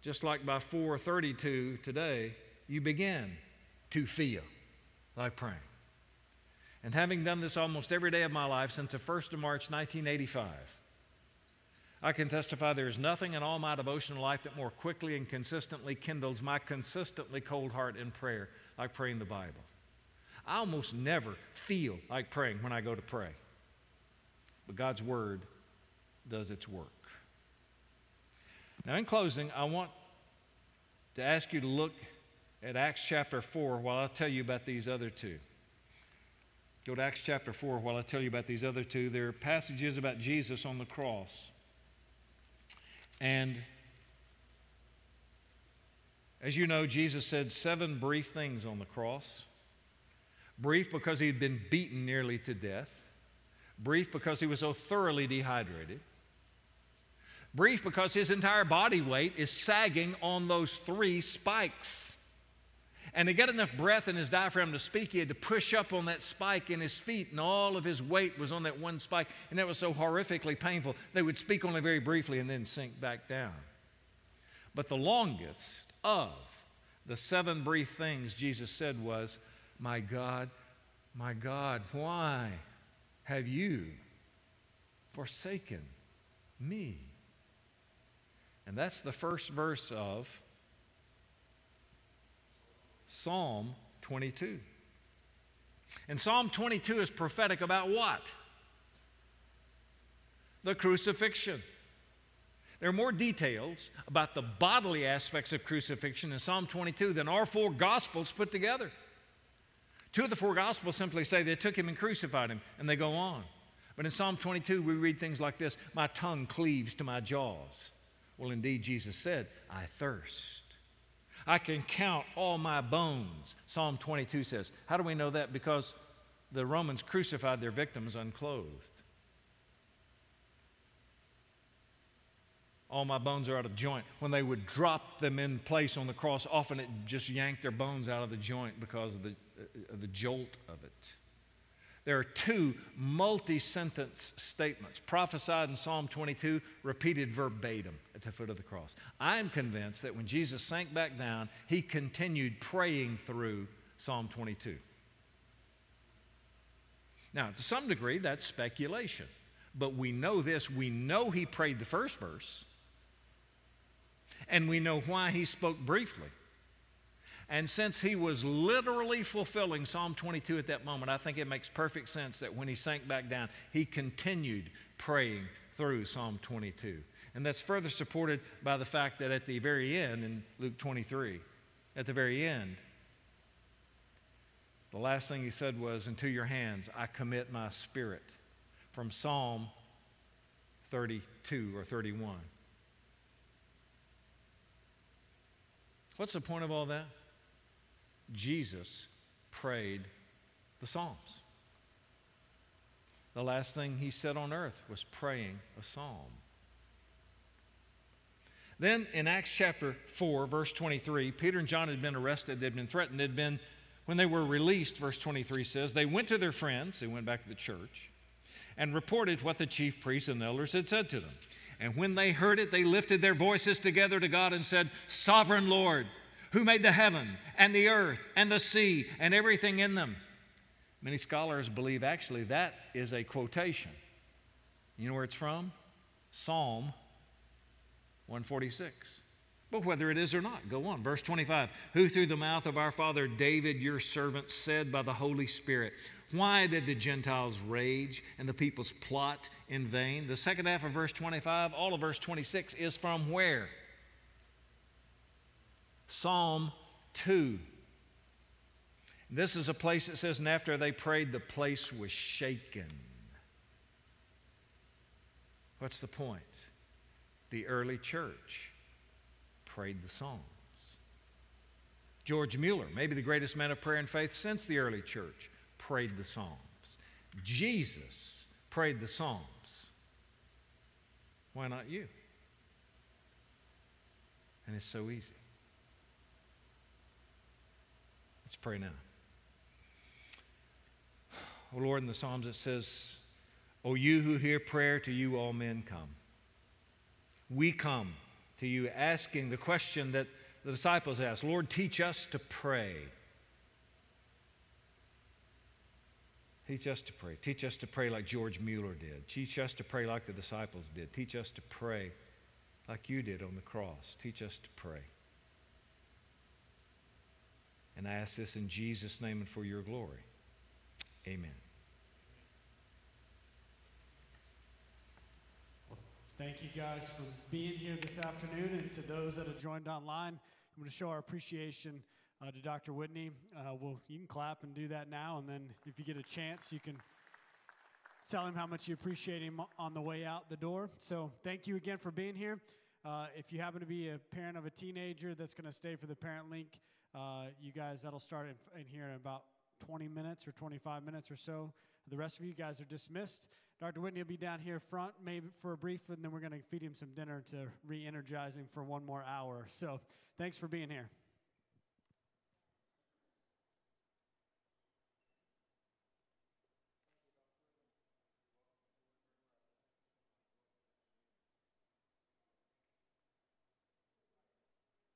B: just like by 432 today, you begin to feel like praying. And having done this almost every day of my life since the 1st of March 1985, I can testify there is nothing in all my devotional life that more quickly and consistently kindles my consistently cold heart in prayer like praying the Bible. I almost never feel like praying when I go to pray. But God's Word does its work. Now, in closing, I want to ask you to look at Acts chapter 4 while I tell you about these other two. Go to Acts chapter 4 while I tell you about these other two. There are passages about Jesus on the cross. And as you know, Jesus said seven brief things on the cross. Brief because he'd been beaten nearly to death. Brief because he was so thoroughly dehydrated. Brief because his entire body weight is sagging on those three spikes. And to get enough breath in his diaphragm to speak, he had to push up on that spike in his feet, and all of his weight was on that one spike, and that was so horrifically painful. They would speak only very briefly and then sink back down. But the longest of the seven brief things Jesus said was, My God, my God, why have you forsaken me? And that's the first verse of Psalm 22. And Psalm 22 is prophetic about what? The crucifixion. There are more details about the bodily aspects of crucifixion in Psalm 22 than our four Gospels put together. Two of the four Gospels simply say they took him and crucified him, and they go on. But in Psalm 22, we read things like this My tongue cleaves to my jaws. Well, indeed, Jesus said, I thirst. I can count all my bones. Psalm 22 says. How do we know that? Because the Romans crucified their victims unclothed. All my bones are out of joint. When they would drop them in place on the cross, often it just yanked their bones out of the joint because of the, uh, the jolt of it. There are two multi sentence statements prophesied in Psalm 22, repeated verbatim at the foot of the cross. I am convinced that when Jesus sank back down, he continued praying through Psalm 22. Now, to some degree, that's speculation. But we know this. We know he prayed the first verse, and we know why he spoke briefly. And since he was literally fulfilling Psalm 22 at that moment, I think it makes perfect sense that when he sank back down, he continued praying through Psalm 22. And that's further supported by the fact that at the very end, in Luke 23, at the very end, the last thing he said was, Into your hands I commit my spirit, from Psalm 32 or 31. What's the point of all that? Jesus prayed the Psalms. The last thing he said on earth was praying a psalm. Then in Acts chapter 4, verse 23, Peter and John had been arrested, they'd been threatened, they'd been, when they were released, verse 23 says, they went to their friends, they went back to the church, and reported what the chief priests and the elders had said to them. And when they heard it, they lifted their voices together to God and said, Sovereign Lord, who made the heaven and the earth and the sea and everything in them. Many scholars believe actually that is a quotation. You know where it's from? Psalm 146. But whether it is or not, go on. Verse 25 Who through the mouth of our father David, your servant, said by the Holy Spirit, Why did the Gentiles rage and the peoples plot in vain? The second half of verse 25, all of verse 26 is from where? Psalm 2. This is a place that says, and after they prayed, the place was shaken. What's the point? The early church prayed the Psalms. George Mueller, maybe the greatest man of prayer and faith since the early church, prayed the Psalms. Jesus prayed the Psalms. Why not you? And it's so easy. Let's pray now. Oh Lord, in the Psalms it says, O you who hear prayer, to you all men come. We come to you asking the question that the disciples asked Lord, teach us to pray. Teach us to pray. Teach us to pray like George Mueller did. Teach us to pray like the disciples did. Teach us to pray like you did on the cross. Teach us to pray. And I ask this in Jesus' name and for your glory. Amen.
A: Well, thank you guys for being here this afternoon, and to those that have joined online. I'm going to show our appreciation uh, to Dr. Whitney. Uh, well, you can clap and do that now, and then if you get a chance, you can tell him how much you appreciate him on the way out the door. So, thank you again for being here. Uh, if you happen to be a parent of a teenager that's going to stay for the parent link, uh, you guys, that'll start in, in here in about 20 minutes or 25 minutes or so. The rest of you guys are dismissed. Dr. Whitney will be down here front, maybe for a brief, and then we're going to feed him some dinner to re energize him for one more hour. So thanks for being here.